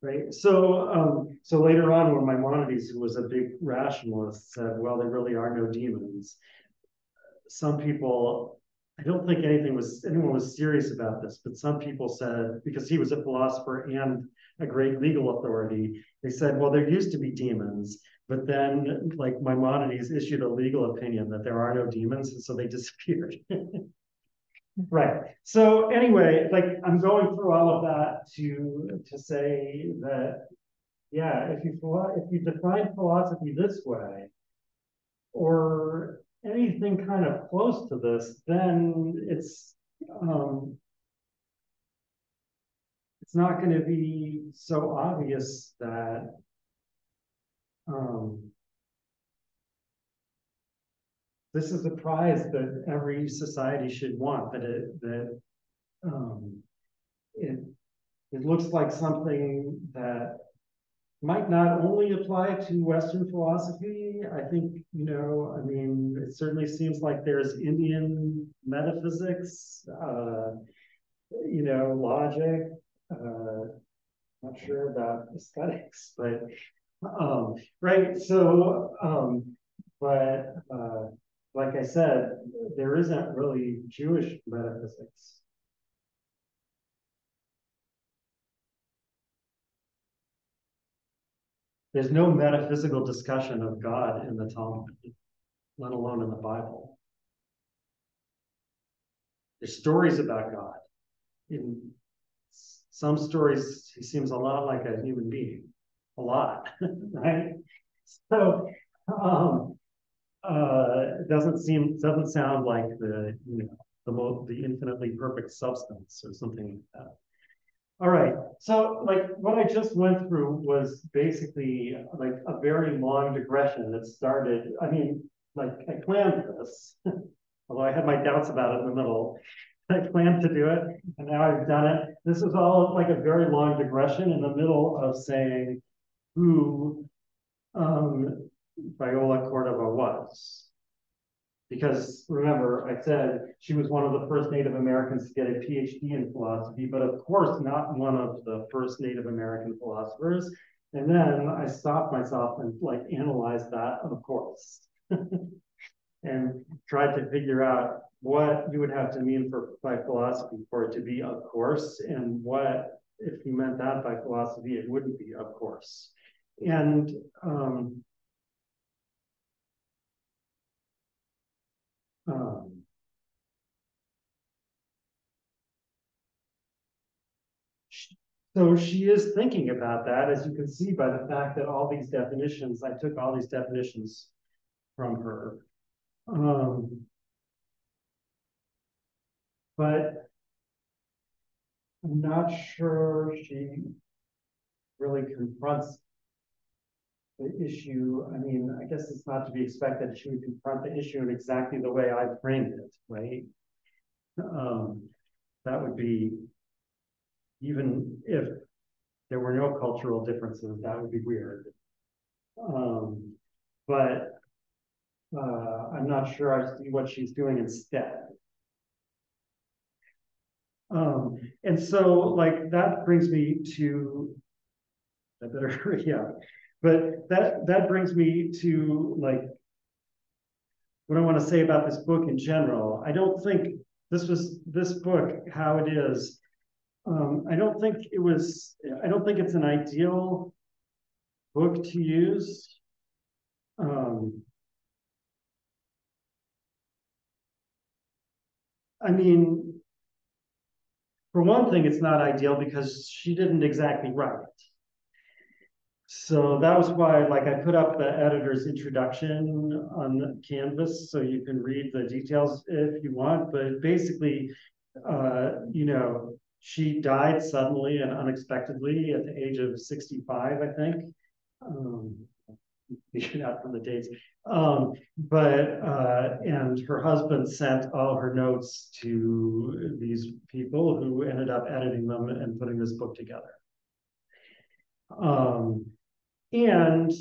right? So, um, so later on, when Maimonides, who was a big rationalist, said, "Well, there really are no demons," some people, I don't think anything was anyone was serious about this, but some people said because he was a philosopher and a great legal authority, they said, "Well, there used to be demons." But then, like Maimonides issued a legal opinion that there are no demons, and so they disappeared. Right. So anyway, like I'm going through all of that to to say that yeah, if you if you define philosophy this way, or anything kind of close to this, then it's um, it's not going to be so obvious that um, this is a prize that every society should want. That it that um, it it looks like something that might not only apply to Western philosophy. I think you know. I mean, it certainly seems like there's Indian metaphysics. Uh, you know, logic. Uh, not sure about aesthetics, but um, right. So, um, but uh, like I said, there isn't really Jewish metaphysics. There's no metaphysical discussion of God in the Talmud, let alone in the Bible. There's stories about God. In some stories, he seems a lot like a human being, a lot, right? So, um, uh, doesn't seem doesn't sound like the you know the most the infinitely perfect substance or something like that. All right, so like what I just went through was basically like a very long digression that started. I mean, like I planned this, although I had my doubts about it in the middle. I planned to do it, and now I've done it. This is all like a very long digression in the middle of saying who um, Viola Cordova was. Because remember, I said she was one of the first Native Americans to get a PhD in philosophy, but of course not one of the first Native American philosophers. And then I stopped myself and like analyzed that, of course, and tried to figure out what you would have to mean for by philosophy for it to be of course, and what if you meant that by philosophy, it wouldn't be of course. And um, so she is thinking about that, as you can see by the fact that all these definitions, I took all these definitions from her. Um, but I'm not sure she really confronts the issue, I mean, I guess it's not to be expected she would confront the issue in exactly the way I framed it, right? Um, that would be, even if there were no cultural differences, that would be weird. Um, but uh, I'm not sure I see what she's doing instead. Um, and so, like, that brings me to, I better hurry up. But that that brings me to like what I want to say about this book in general. I don't think this was this book, how it is. Um, I don't think it was. I don't think it's an ideal book to use. Um, I mean, for one thing, it's not ideal because she didn't exactly write it. So that was why, like, I put up the editor's introduction on Canvas, so you can read the details if you want. But basically, uh, you know, she died suddenly and unexpectedly at the age of 65, I think. Um, out from the dates. Um, but uh, and her husband sent all her notes to these people who ended up editing them and putting this book together. Um, and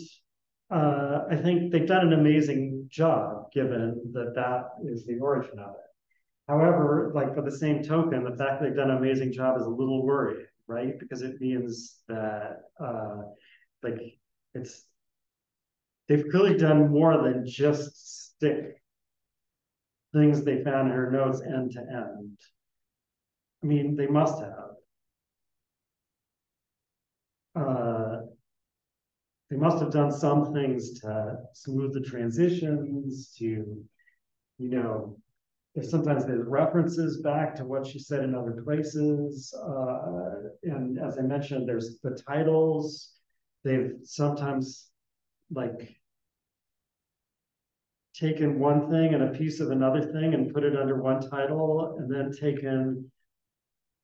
uh, I think they've done an amazing job, given that that is the origin of it. However, like for the same token, the fact that they've done an amazing job is a little worrying, right? Because it means that uh, like it's they've clearly done more than just stick things they found in her notes end to end. I mean, they must have. Uh, they must have done some things to smooth the transitions, to, you know, sometimes there's references back to what she said in other places. Uh, and as I mentioned, there's the titles. They've sometimes like taken one thing and a piece of another thing and put it under one title, and then taken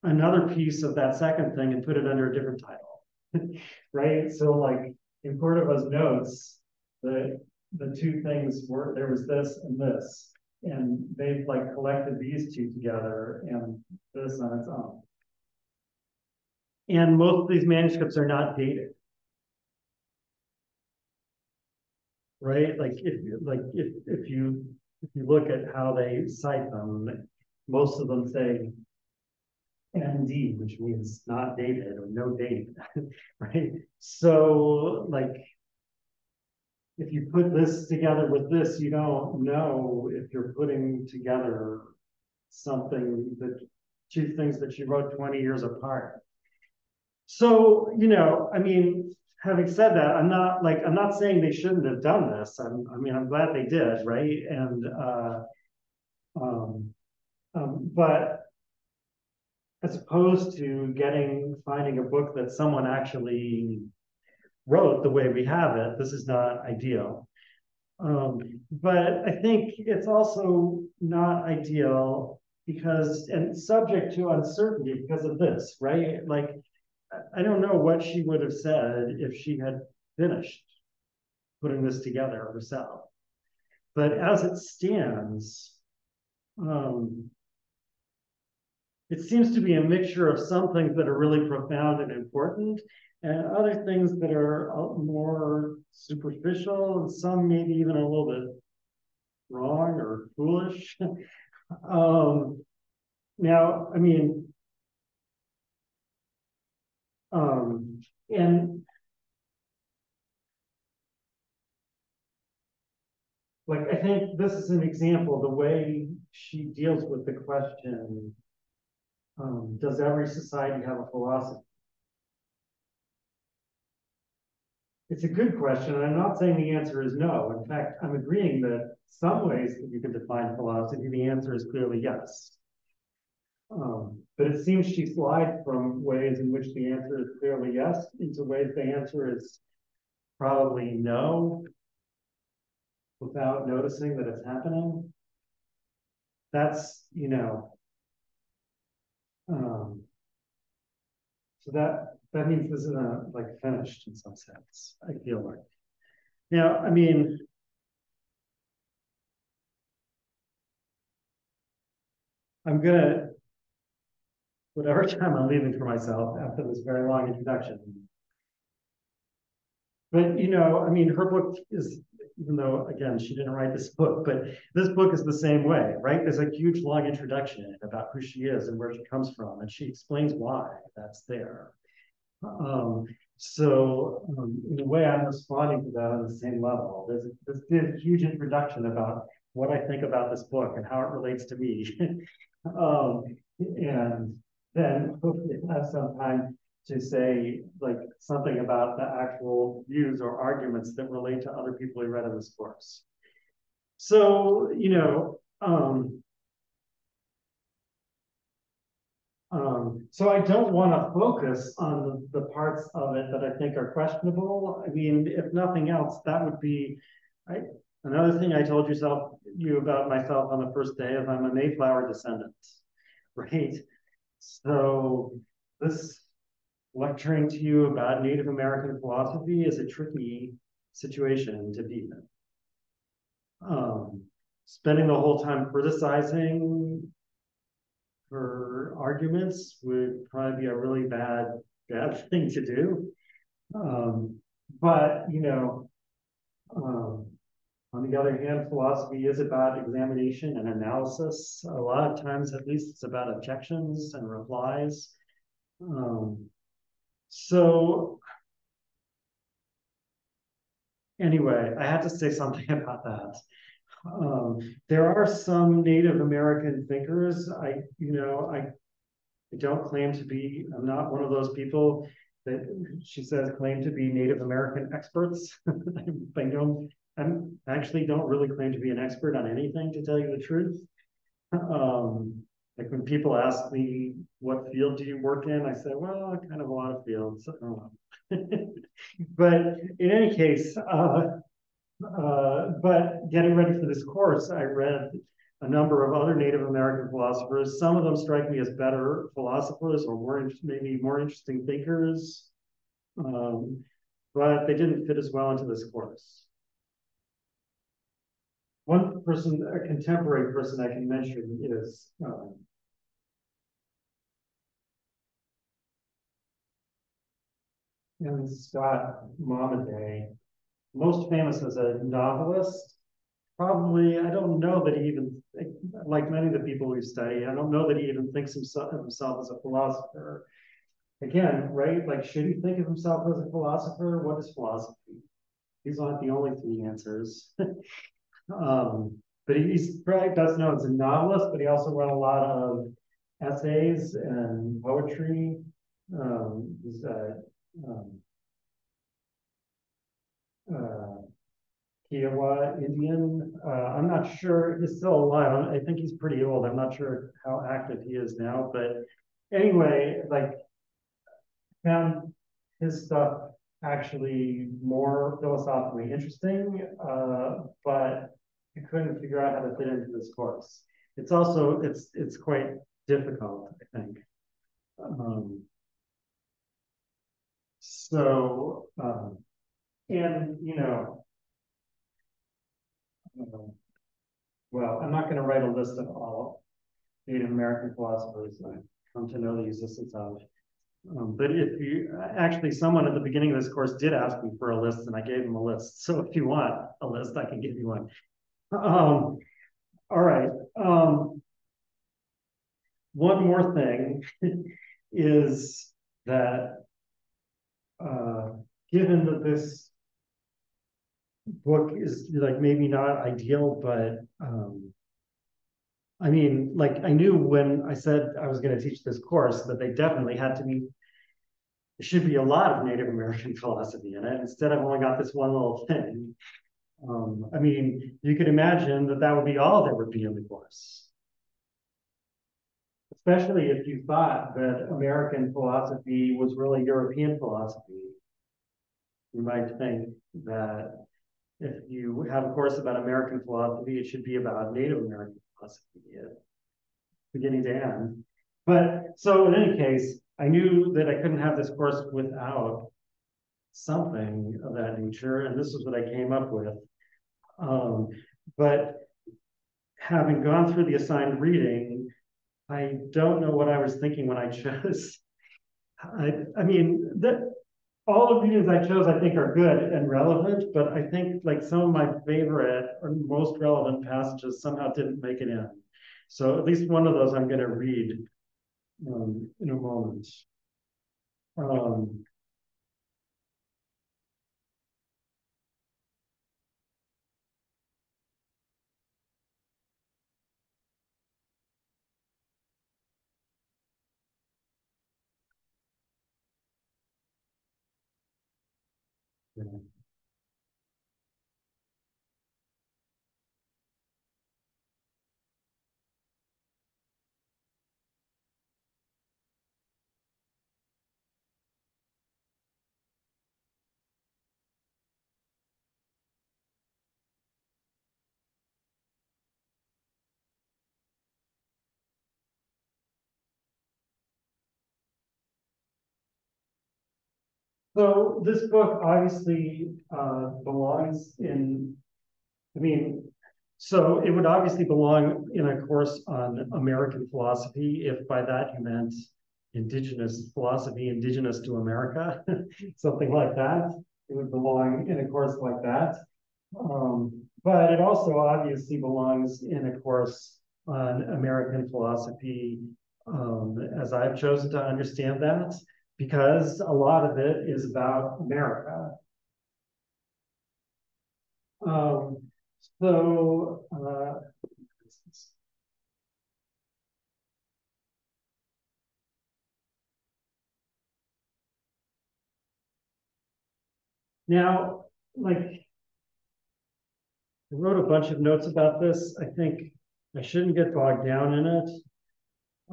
another piece of that second thing and put it under a different title. right? So like in Cordova's notes, the the two things were there was this and this, and they've like collected these two together and this on its own. And most of these manuscripts are not dated. Right? Like if like if if you if you look at how they cite them, most of them say ND, which means not dated or no date, right? So like if you put this together with this, you don't know if you're putting together something that two things that you wrote 20 years apart. So, you know, I mean, having said that, I'm not like I'm not saying they shouldn't have done this. I'm, I mean, I'm glad they did, right? And uh, um, um, but as opposed to getting finding a book that someone actually wrote the way we have it, this is not ideal. Um, but I think it's also not ideal because and subject to uncertainty because of this, right? Like I don't know what she would have said if she had finished putting this together herself. But as it stands, um, it seems to be a mixture of some things that are really profound and important and other things that are more superficial and some maybe even a little bit wrong or foolish. um, now, I mean, um, and like I think this is an example the way she deals with the question um, does every society have a philosophy? It's a good question, I'm not saying the answer is no. In fact, I'm agreeing that some ways that you can define philosophy, the answer is clearly yes. Um, but it seems she slides from ways in which the answer is clearly yes into ways the answer is probably no without noticing that it's happening. That's, you know, um, so that that means this isn't like finished in some sense. I feel like. Now, I mean, I'm gonna whatever time I'm leaving for myself after this very long introduction. But you know, I mean, her book is even though again she didn't write this book, but this book is the same way, right? There's a huge long introduction about who she is and where she comes from, and she explains why that's there. Um, so um, in a way, I'm responding to that on the same level. There's this, this huge introduction about what I think about this book and how it relates to me, um, and then hopefully have some time to say like something about the actual views or arguments that relate to other people who read in this course. So, you know, um, so I don't want to focus on the, the, parts of it that I think are questionable. I mean, if nothing else, that would be I, another thing I told yourself you about myself on the first day is I'm a Mayflower descendant, right? So this lecturing to you about Native American philosophy is a tricky situation to be in. Um, spending the whole time criticizing for arguments would probably be a really bad, bad thing to do. Um, but, you know, um, on the other hand, philosophy is about examination and analysis. A lot of times, at least, it's about objections and replies. Um, so, anyway, I had to say something about that. Um, there are some Native American thinkers. I, you know, I, I don't claim to be. I'm not one of those people that she says claim to be Native American experts. I don't. I'm actually don't really claim to be an expert on anything, to tell you the truth. Um, like when people ask me what field do you work in, I say, well, kind of a lot of fields. but in any case, uh, uh, but getting ready for this course, I read a number of other Native American philosophers. Some of them strike me as better philosophers or more maybe more interesting thinkers, um, but they didn't fit as well into this course. One person, a contemporary person I can mention is um, N. Scott Momaday, most famous as a novelist. Probably, I don't know that he even, like many of the people we study, I don't know that he even thinks himself, himself as a philosopher. Again, right? Like, should he think of himself as a philosopher? What is philosophy? These aren't the only three answers. um, but he, he's probably best known as a novelist, but he also wrote a lot of essays and poetry. Um, he's a um, uh, Kiowa Indian. Uh, I'm not sure he's still alive. I think he's pretty old. I'm not sure how active he is now, but anyway, like found his stuff actually more philosophically interesting, uh, but I couldn't figure out how to fit into this course. It's also it's it's quite difficult, I think. Um, so, um, and you know, um, well, I'm not going to write a list of all Native American philosophers I come to know the existence of. Um, but if you actually, someone at the beginning of this course did ask me for a list, and I gave them a list. So if you want a list, I can give you one. Um, all right. Um, one more thing is that uh, given that this book is like maybe not ideal, but um, I mean, like I knew when I said I was going to teach this course that they definitely had to be. There should be a lot of Native American philosophy in it. Instead, I've only got this one little thing. Um, I mean, you could imagine that that would be all there would be in the course. Especially if you thought that American philosophy was really European philosophy. You might think that if you have a course about American philosophy, it should be about Native American philosophy, beginning to end. But so in any case, I knew that I couldn't have this course without something of that nature, and this is what I came up with. Um, but having gone through the assigned reading, I don't know what I was thinking when I chose. I, I mean, that all of these I chose, I think, are good and relevant, but I think like some of my favorite or most relevant passages somehow didn't make it in. So at least one of those I'm going to read um, in a moment. Um, So this book obviously uh, belongs in, I mean, so it would obviously belong in a course on American philosophy, if by that you meant indigenous philosophy, indigenous to America, something like that. It would belong in a course like that. Um, but it also obviously belongs in a course on American philosophy, um, as I've chosen to understand that, because a lot of it is about America. Um, so, uh, now, like, I wrote a bunch of notes about this. I think I shouldn't get bogged down in it.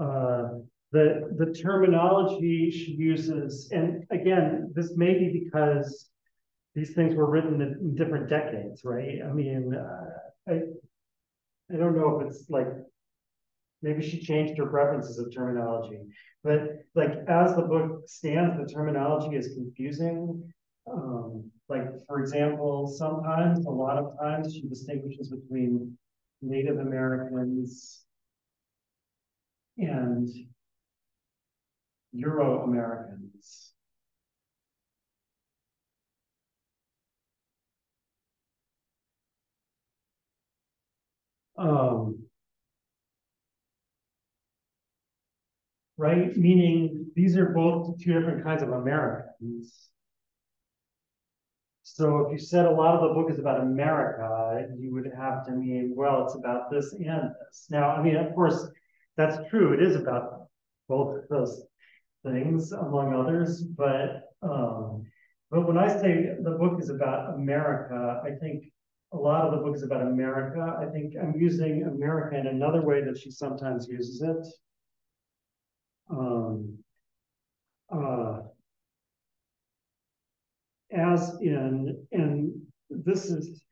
Uh, the the terminology she uses, and again, this may be because these things were written in different decades, right? I mean, uh, I I don't know if it's like maybe she changed her preferences of terminology, but like as the book stands, the terminology is confusing. Um, like for example, sometimes, a lot of times, she distinguishes between Native Americans and Euro Americans. Um, right? Meaning these are both two different kinds of Americans. So if you said a lot of the book is about America, you would have to mean, well, it's about this and this. Now, I mean, of course, that's true. It is about both those things, among others. But um, but when I say the book is about America, I think a lot of the book is about America. I think I'm using America in another way that she sometimes uses it. Um, uh, as in, and this is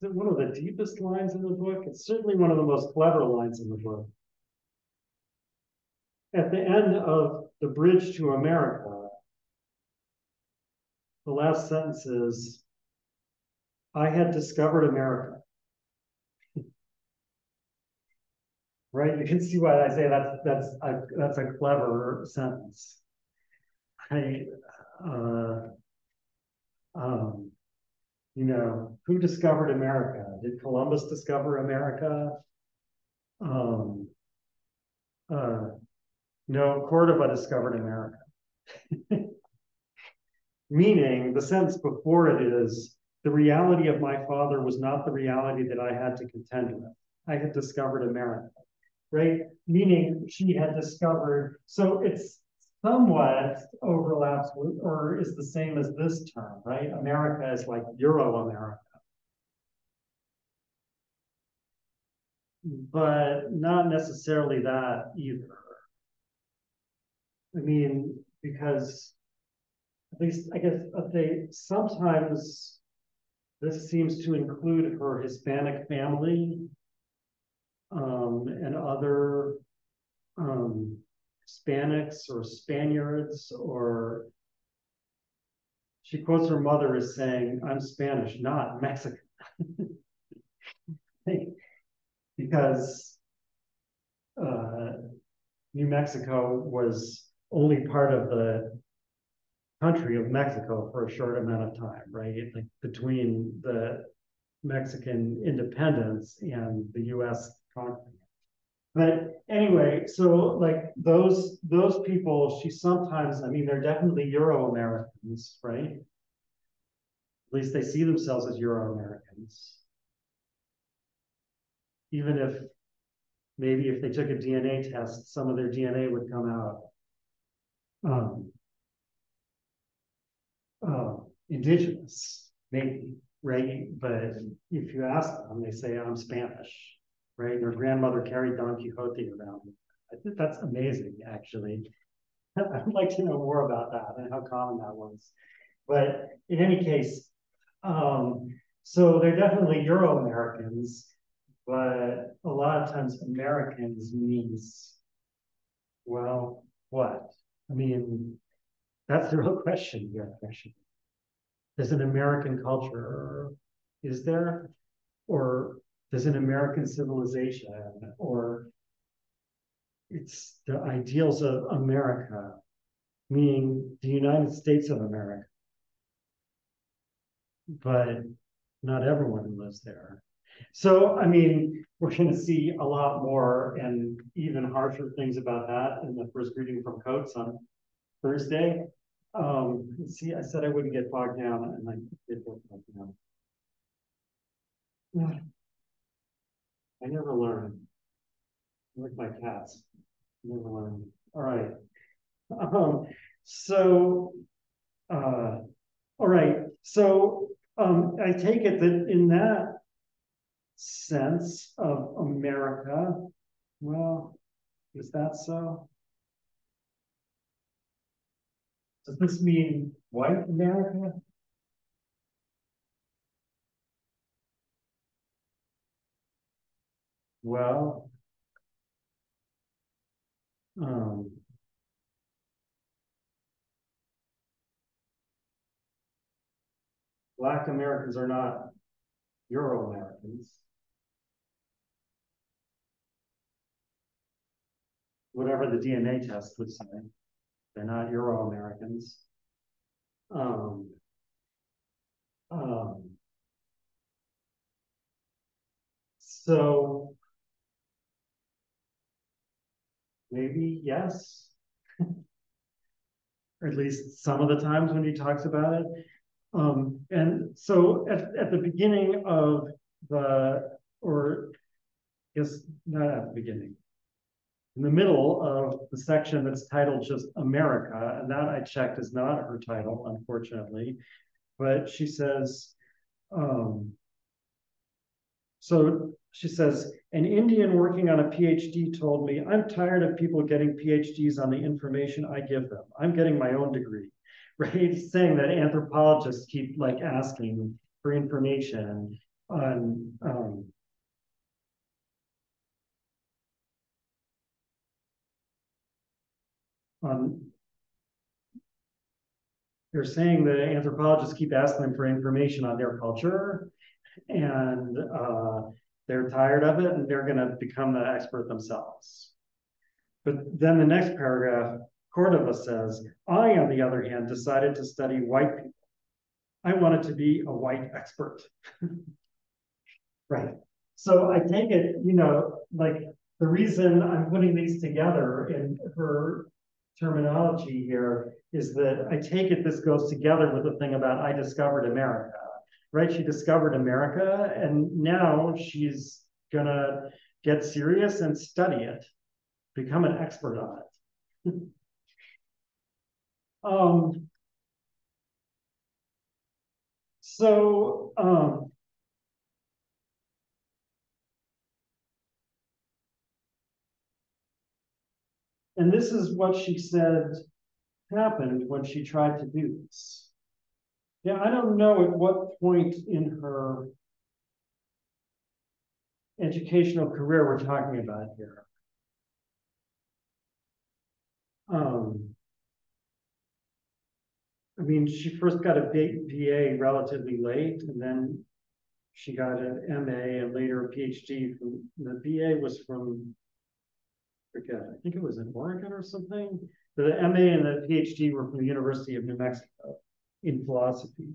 one of the deepest lines in the book. It's certainly one of the most clever lines in the book. At the end of The Bridge to America, the last sentence is, I had discovered America. right? You can see why I say that's that's a, that's a clever sentence. I, uh, um, you know, who discovered America? Did Columbus discover America? Um, uh, no, Cordova discovered America. Meaning, the sense before it is the reality of my father was not the reality that I had to contend with. I had discovered America, right? Meaning she had discovered, so it's somewhat overlaps with, or is the same as this term, right? America is like Euro America. But not necessarily that either. I mean, because at least I guess they sometimes this seems to include her Hispanic family um, and other um, Hispanics or Spaniards, or she quotes her mother as saying, I'm Spanish, not Mexican. because uh, New Mexico was only part of the country of Mexico for a short amount of time, right? Like between the Mexican independence and the US conquering. But anyway, so like those those people, she sometimes, I mean, they're definitely Euro Americans, right? At least they see themselves as Euro Americans. Even if maybe if they took a DNA test, some of their DNA would come out um, uh, indigenous, maybe, right? But if you ask them, they say, I'm Spanish, right? Their grandmother carried Don Quixote around. I think that's amazing, actually. I'd like to know more about that and how common that was. But in any case, um, so they're definitely Euro Americans, but a lot of times Americans means, well, what? I mean, That's the real question here, question. There's an American culture, is there? Or there's an American civilization, or it's the ideals of America, meaning the United States of America. But not everyone lives there. So, I mean, we're going to see a lot more and even harsher things about that in the first reading from Coates on Thursday. Um, see, I said I wouldn't get bogged down, and I did get bogged down. I never learn. Like my cats, never learn. All right. Um, so, uh, all right. So, um, I take it that in that sense of America, well, is that so? Does this mean white America? Well, um, Black Americans are not Euro Americans. Whatever the DNA test would say. They're not Euro Americans. Um, um, so maybe yes, or at least some of the times when he talks about it. Um, and so at, at the beginning of the, or I guess not at the beginning, in the middle of the section that's titled just America, and that I checked is not her title, unfortunately, but she says, um, so she says, an Indian working on a PhD told me, I'm tired of people getting PhDs on the information I give them. I'm getting my own degree, right? Saying that anthropologists keep like asking for information on um, um, they're saying that anthropologists keep asking them for information on their culture and uh, they're tired of it and they're going to become the expert themselves. But then the next paragraph, Cordova says, I, on the other hand, decided to study white people. I wanted to be a white expert. right. So I take it, you know, like the reason I'm putting these together in her terminology here is that I take it this goes together with the thing about I discovered America, right? She discovered America and now she's gonna get serious and study it, become an expert on it. um, so, um, And this is what she said happened when she tried to do this. Yeah, I don't know at what point in her educational career we're talking about here. Um, I mean, she first got a BA relatively late, and then she got an MA and later a PhD. From the BA was from forget, I think it was in Oregon or something. The MA and the PhD were from the University of New Mexico in philosophy.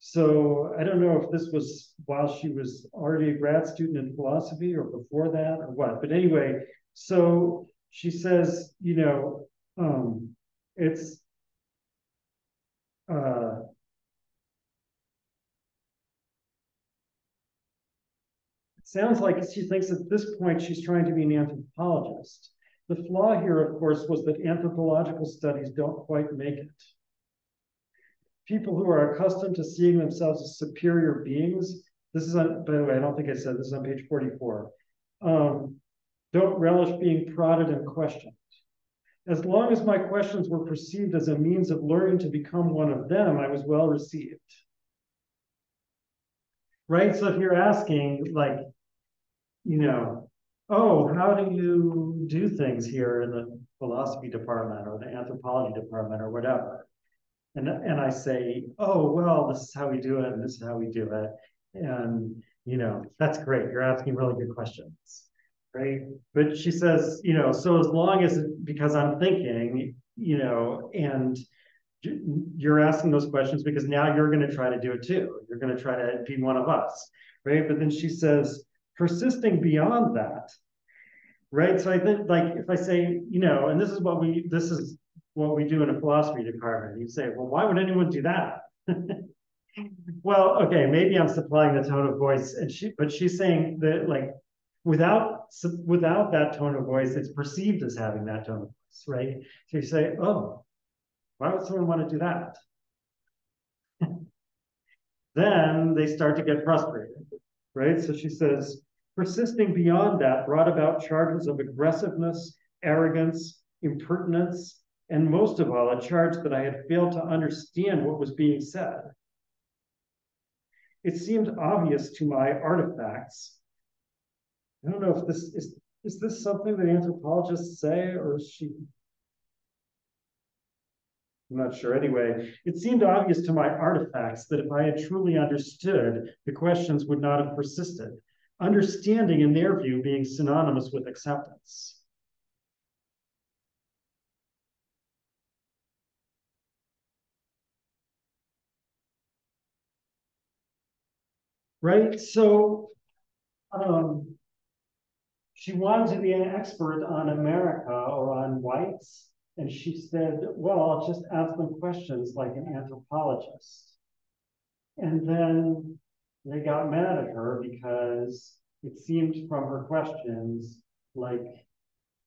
So I don't know if this was while she was already a grad student in philosophy or before that or what. But anyway, so she says, you know, um, it's uh, Sounds like she thinks at this point she's trying to be an anthropologist. The flaw here, of course, was that anthropological studies don't quite make it. People who are accustomed to seeing themselves as superior beings, this is on, by the way, I don't think I said this is on page 44, um, don't relish being prodded and questioned. As long as my questions were perceived as a means of learning to become one of them, I was well received. Right? So if you're asking, like, you know, oh, how do you do things here in the philosophy department or the anthropology department or whatever. And, and I say, oh, well, this is how we do it, and this is how we do it. And, you know, that's great. You're asking really good questions. Right. But she says, you know, so as long as because I'm thinking, you know, and you're asking those questions because now you're going to try to do it too. You're going to try to be one of us. Right. But then she says, persisting beyond that. Right. So I think like if I say, you know, and this is what we this is what we do in a philosophy department. You say, well, why would anyone do that? well, okay, maybe I'm supplying the tone of voice, and she, but she's saying that like without without that tone of voice, it's perceived as having that tone of voice, right? So you say, oh, why would someone want to do that? then they start to get frustrated, right? So she says, persisting beyond that brought about charges of aggressiveness, arrogance, impertinence, and most of all, a charge that I had failed to understand what was being said. It seemed obvious to my artifacts. I don't know if this is is this something that anthropologists say, or is she? I'm not sure. Anyway, it seemed obvious to my artifacts that if I had truly understood, the questions would not have persisted. Understanding, in their view, being synonymous with acceptance. right? So um, she wanted to be an expert on America or on whites. And she said, well, I'll just ask them questions like an anthropologist. And then they got mad at her because it seemed from her questions like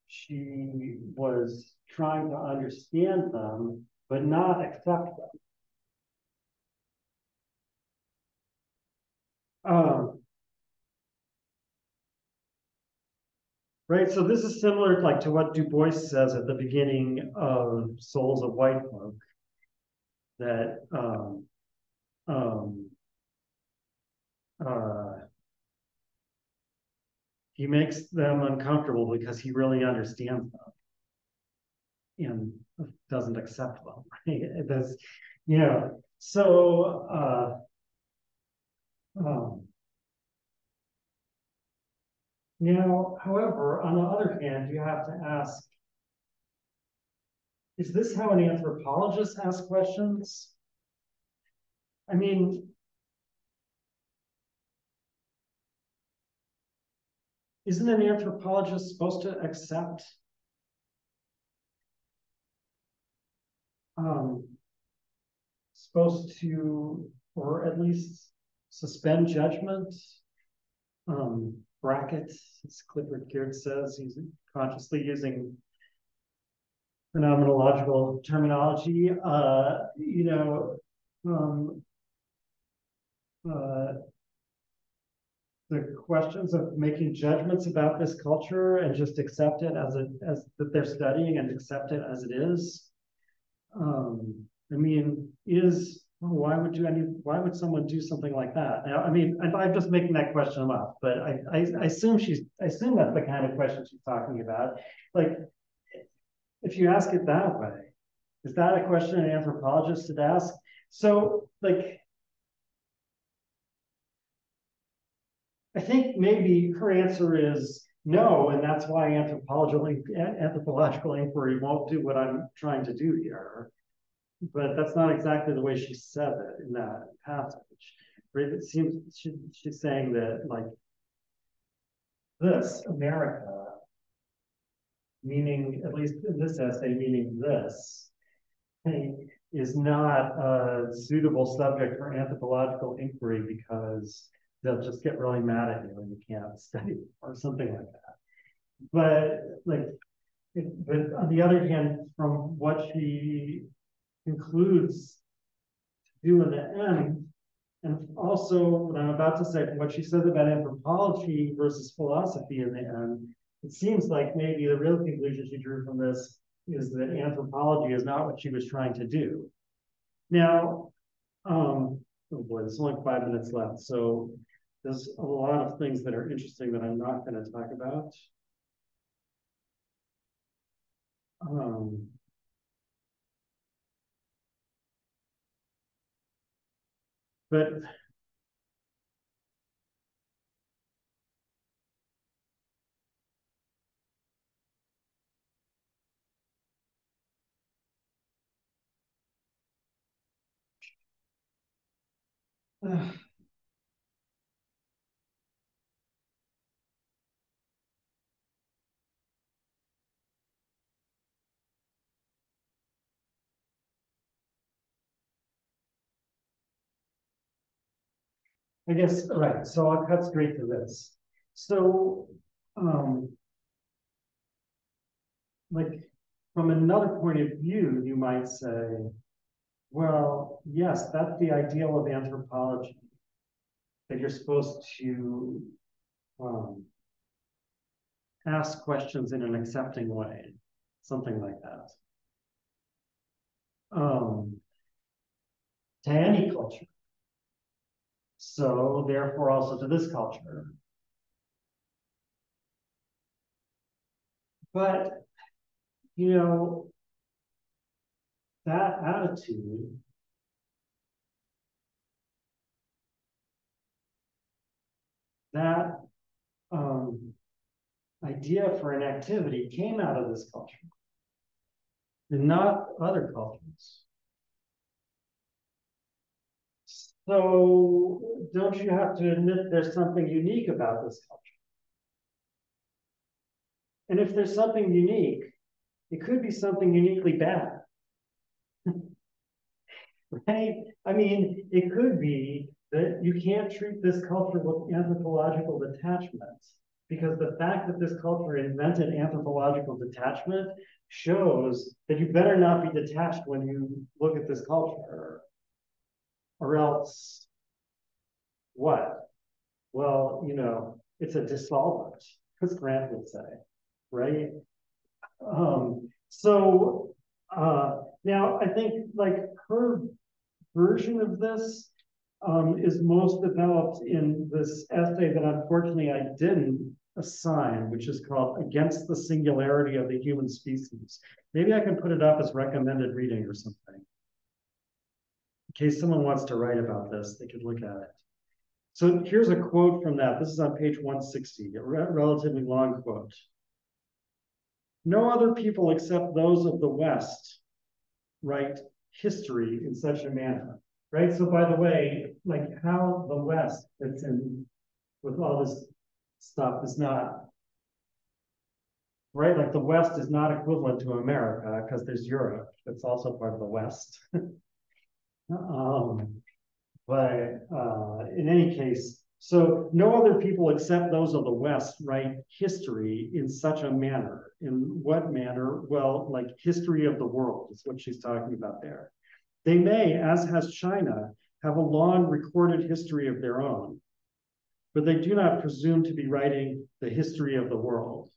she was trying to understand them, but not accept them. Um, right, so this is similar like to what Du Bois says at the beginning of Souls of White Folk, that um, um, uh, he makes them uncomfortable because he really understands them and doesn't accept them. Right? You know, so uh, um, now, however, on the other hand, you have to ask, is this how an anthropologist asks questions? I mean, isn't an anthropologist supposed to accept um, supposed to, or at least suspend judgment. Um, bracket, as Clifford Geertz says, he's consciously using phenomenological terminology. Uh, you know, um, uh, the questions of making judgments about this culture and just accept it as it as that they're studying and accept it as it is. Um, I mean, is why would you any why would someone do something like that? I mean i'm just making that question up but I, I, I assume she's i assume that's the kind of question she's talking about. Like if you ask it that way is that a question an anthropologist should ask? So like i think maybe her answer is no and that's why anthropological anthropological inquiry won't do what i'm trying to do here but that's not exactly the way she said it in that passage. Right? It seems she, she's saying that like this America, meaning at least in this essay, meaning this is not a suitable subject for anthropological inquiry because they'll just get really mad at you and you can't study or something like that. But like, it, but on the other hand, from what she concludes to do in the end. And also, what I'm about to say, what she says about anthropology versus philosophy in the end, it seems like maybe the real conclusion she drew from this is that anthropology is not what she was trying to do. Now, um, oh boy, there's only five minutes left. So there's a lot of things that are interesting that I'm not going to talk about. Um. But. I guess, right, so I'll cut straight to this. So, um. Like, from another point of view, you might say, well, yes, that's the ideal of anthropology. That you're supposed to, um. Ask questions in an accepting way, something like that. Um. To any culture. So therefore also to this culture. But, you know, that attitude that um, idea for an activity came out of this culture and not other cultures. So don't you have to admit there's something unique about this culture? And if there's something unique, it could be something uniquely bad. right? I mean, it could be that you can't treat this culture with anthropological detachment because the fact that this culture invented anthropological detachment shows that you better not be detached when you look at this culture or else what? Well, you know, it's a dissolvent, as Grant would say, right? Um, so uh, now I think like her version of this um, is most developed in this essay that unfortunately I didn't assign, which is called Against the Singularity of the Human Species. Maybe I can put it up as recommended reading or something in case someone wants to write about this, they could look at it. So here's a quote from that. This is on page 160, a re relatively long quote. No other people except those of the West write history in such a manner, right? So by the way, like how the West fits in with all this stuff is not, right? Like the West is not equivalent to America because there's Europe. It's also part of the West. Um, but uh, in any case, so no other people except those of the West write history in such a manner. In what manner? Well, like history of the world is what she's talking about there. They may, as has China, have a long recorded history of their own, but they do not presume to be writing the history of the world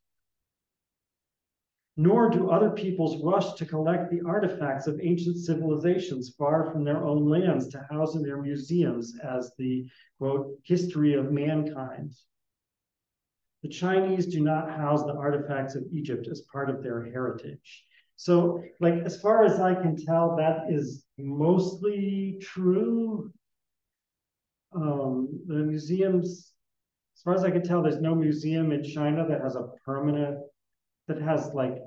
nor do other peoples rush to collect the artifacts of ancient civilizations far from their own lands to house in their museums as the quote history of mankind. The Chinese do not house the artifacts of Egypt as part of their heritage. So, like, as far as I can tell, that is mostly true. Um, the museums, as far as I can tell, there's no museum in China that has a permanent that has like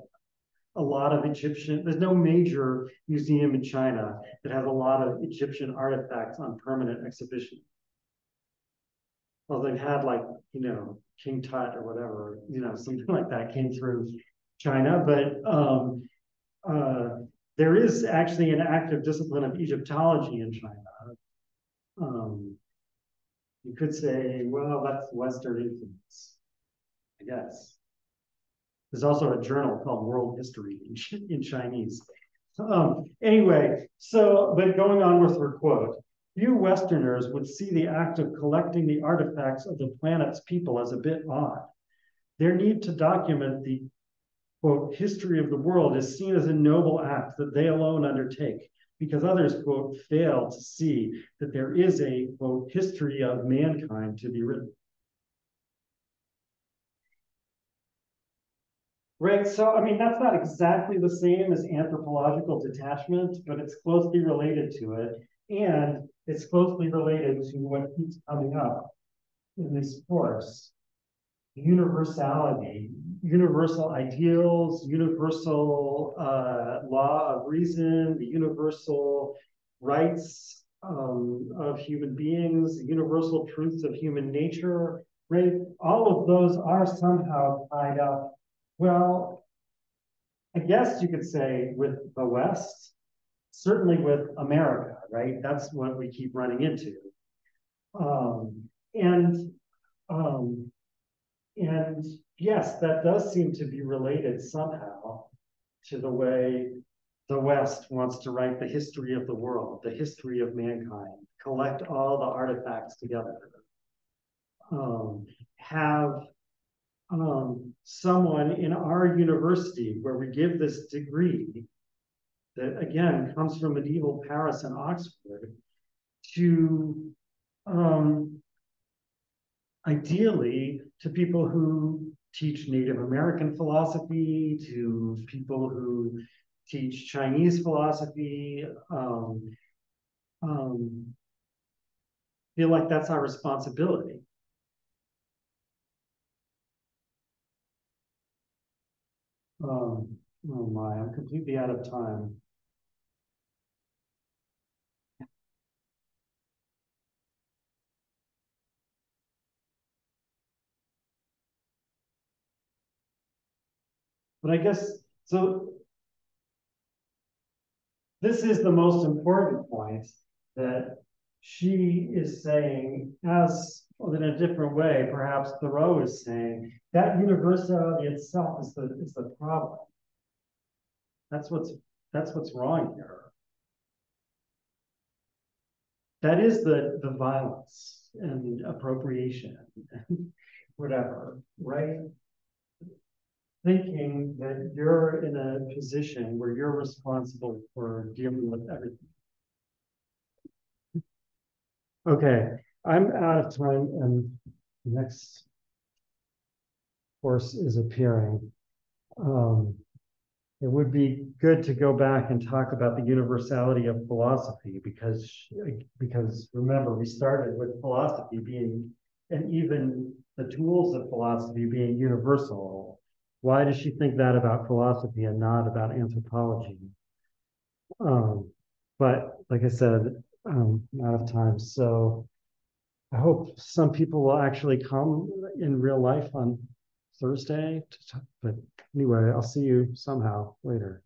a lot of Egyptian, there's no major museum in China that has a lot of Egyptian artifacts on permanent exhibition. Well, they've had like, you know, King Tut or whatever, you know, something like that came through China, but um, uh, there is actually an active discipline of Egyptology in China. Um, you could say, well, that's Western influence, I guess. There's also a journal called World History in, in Chinese. Um, anyway, so, but going on with her quote, few Westerners would see the act of collecting the artifacts of the planet's people as a bit odd. Their need to document the quote, history of the world is seen as a noble act that they alone undertake because others, quote, fail to see that there is a, quote, history of mankind to be written. Right, so I mean, that's not exactly the same as anthropological detachment, but it's closely related to it. And it's closely related to what keeps coming up in this course. Universality, universal ideals, universal uh, law of reason, the universal rights um, of human beings, universal truths of human nature, right? All of those are somehow tied up. Well, I guess you could say with the West, certainly with America, right? That's what we keep running into. Um, and um, and yes, that does seem to be related somehow to the way the West wants to write the history of the world, the history of mankind, collect all the artifacts together, um, have um, someone in our university where we give this degree that again comes from medieval Paris and Oxford to um, ideally to people who teach Native American philosophy, to people who teach Chinese philosophy. Um, um, feel like that's our responsibility. Um, oh my, I'm completely out of time. But I guess, so this is the most important point that she is saying, as well, in a different way, perhaps Thoreau is saying, that universality itself is the is the problem. That's what's that's what's wrong here. That is the the violence and appropriation, and whatever, right? thinking that you're in a position where you're responsible for dealing with everything. Okay, I'm out of time and next course is appearing. Um, it would be good to go back and talk about the universality of philosophy because because remember we started with philosophy being and even the tools of philosophy being universal why does she think that about philosophy and not about anthropology? Um, but like I said, um, I'm out of time. So I hope some people will actually come in real life on Thursday. But anyway, I'll see you somehow later.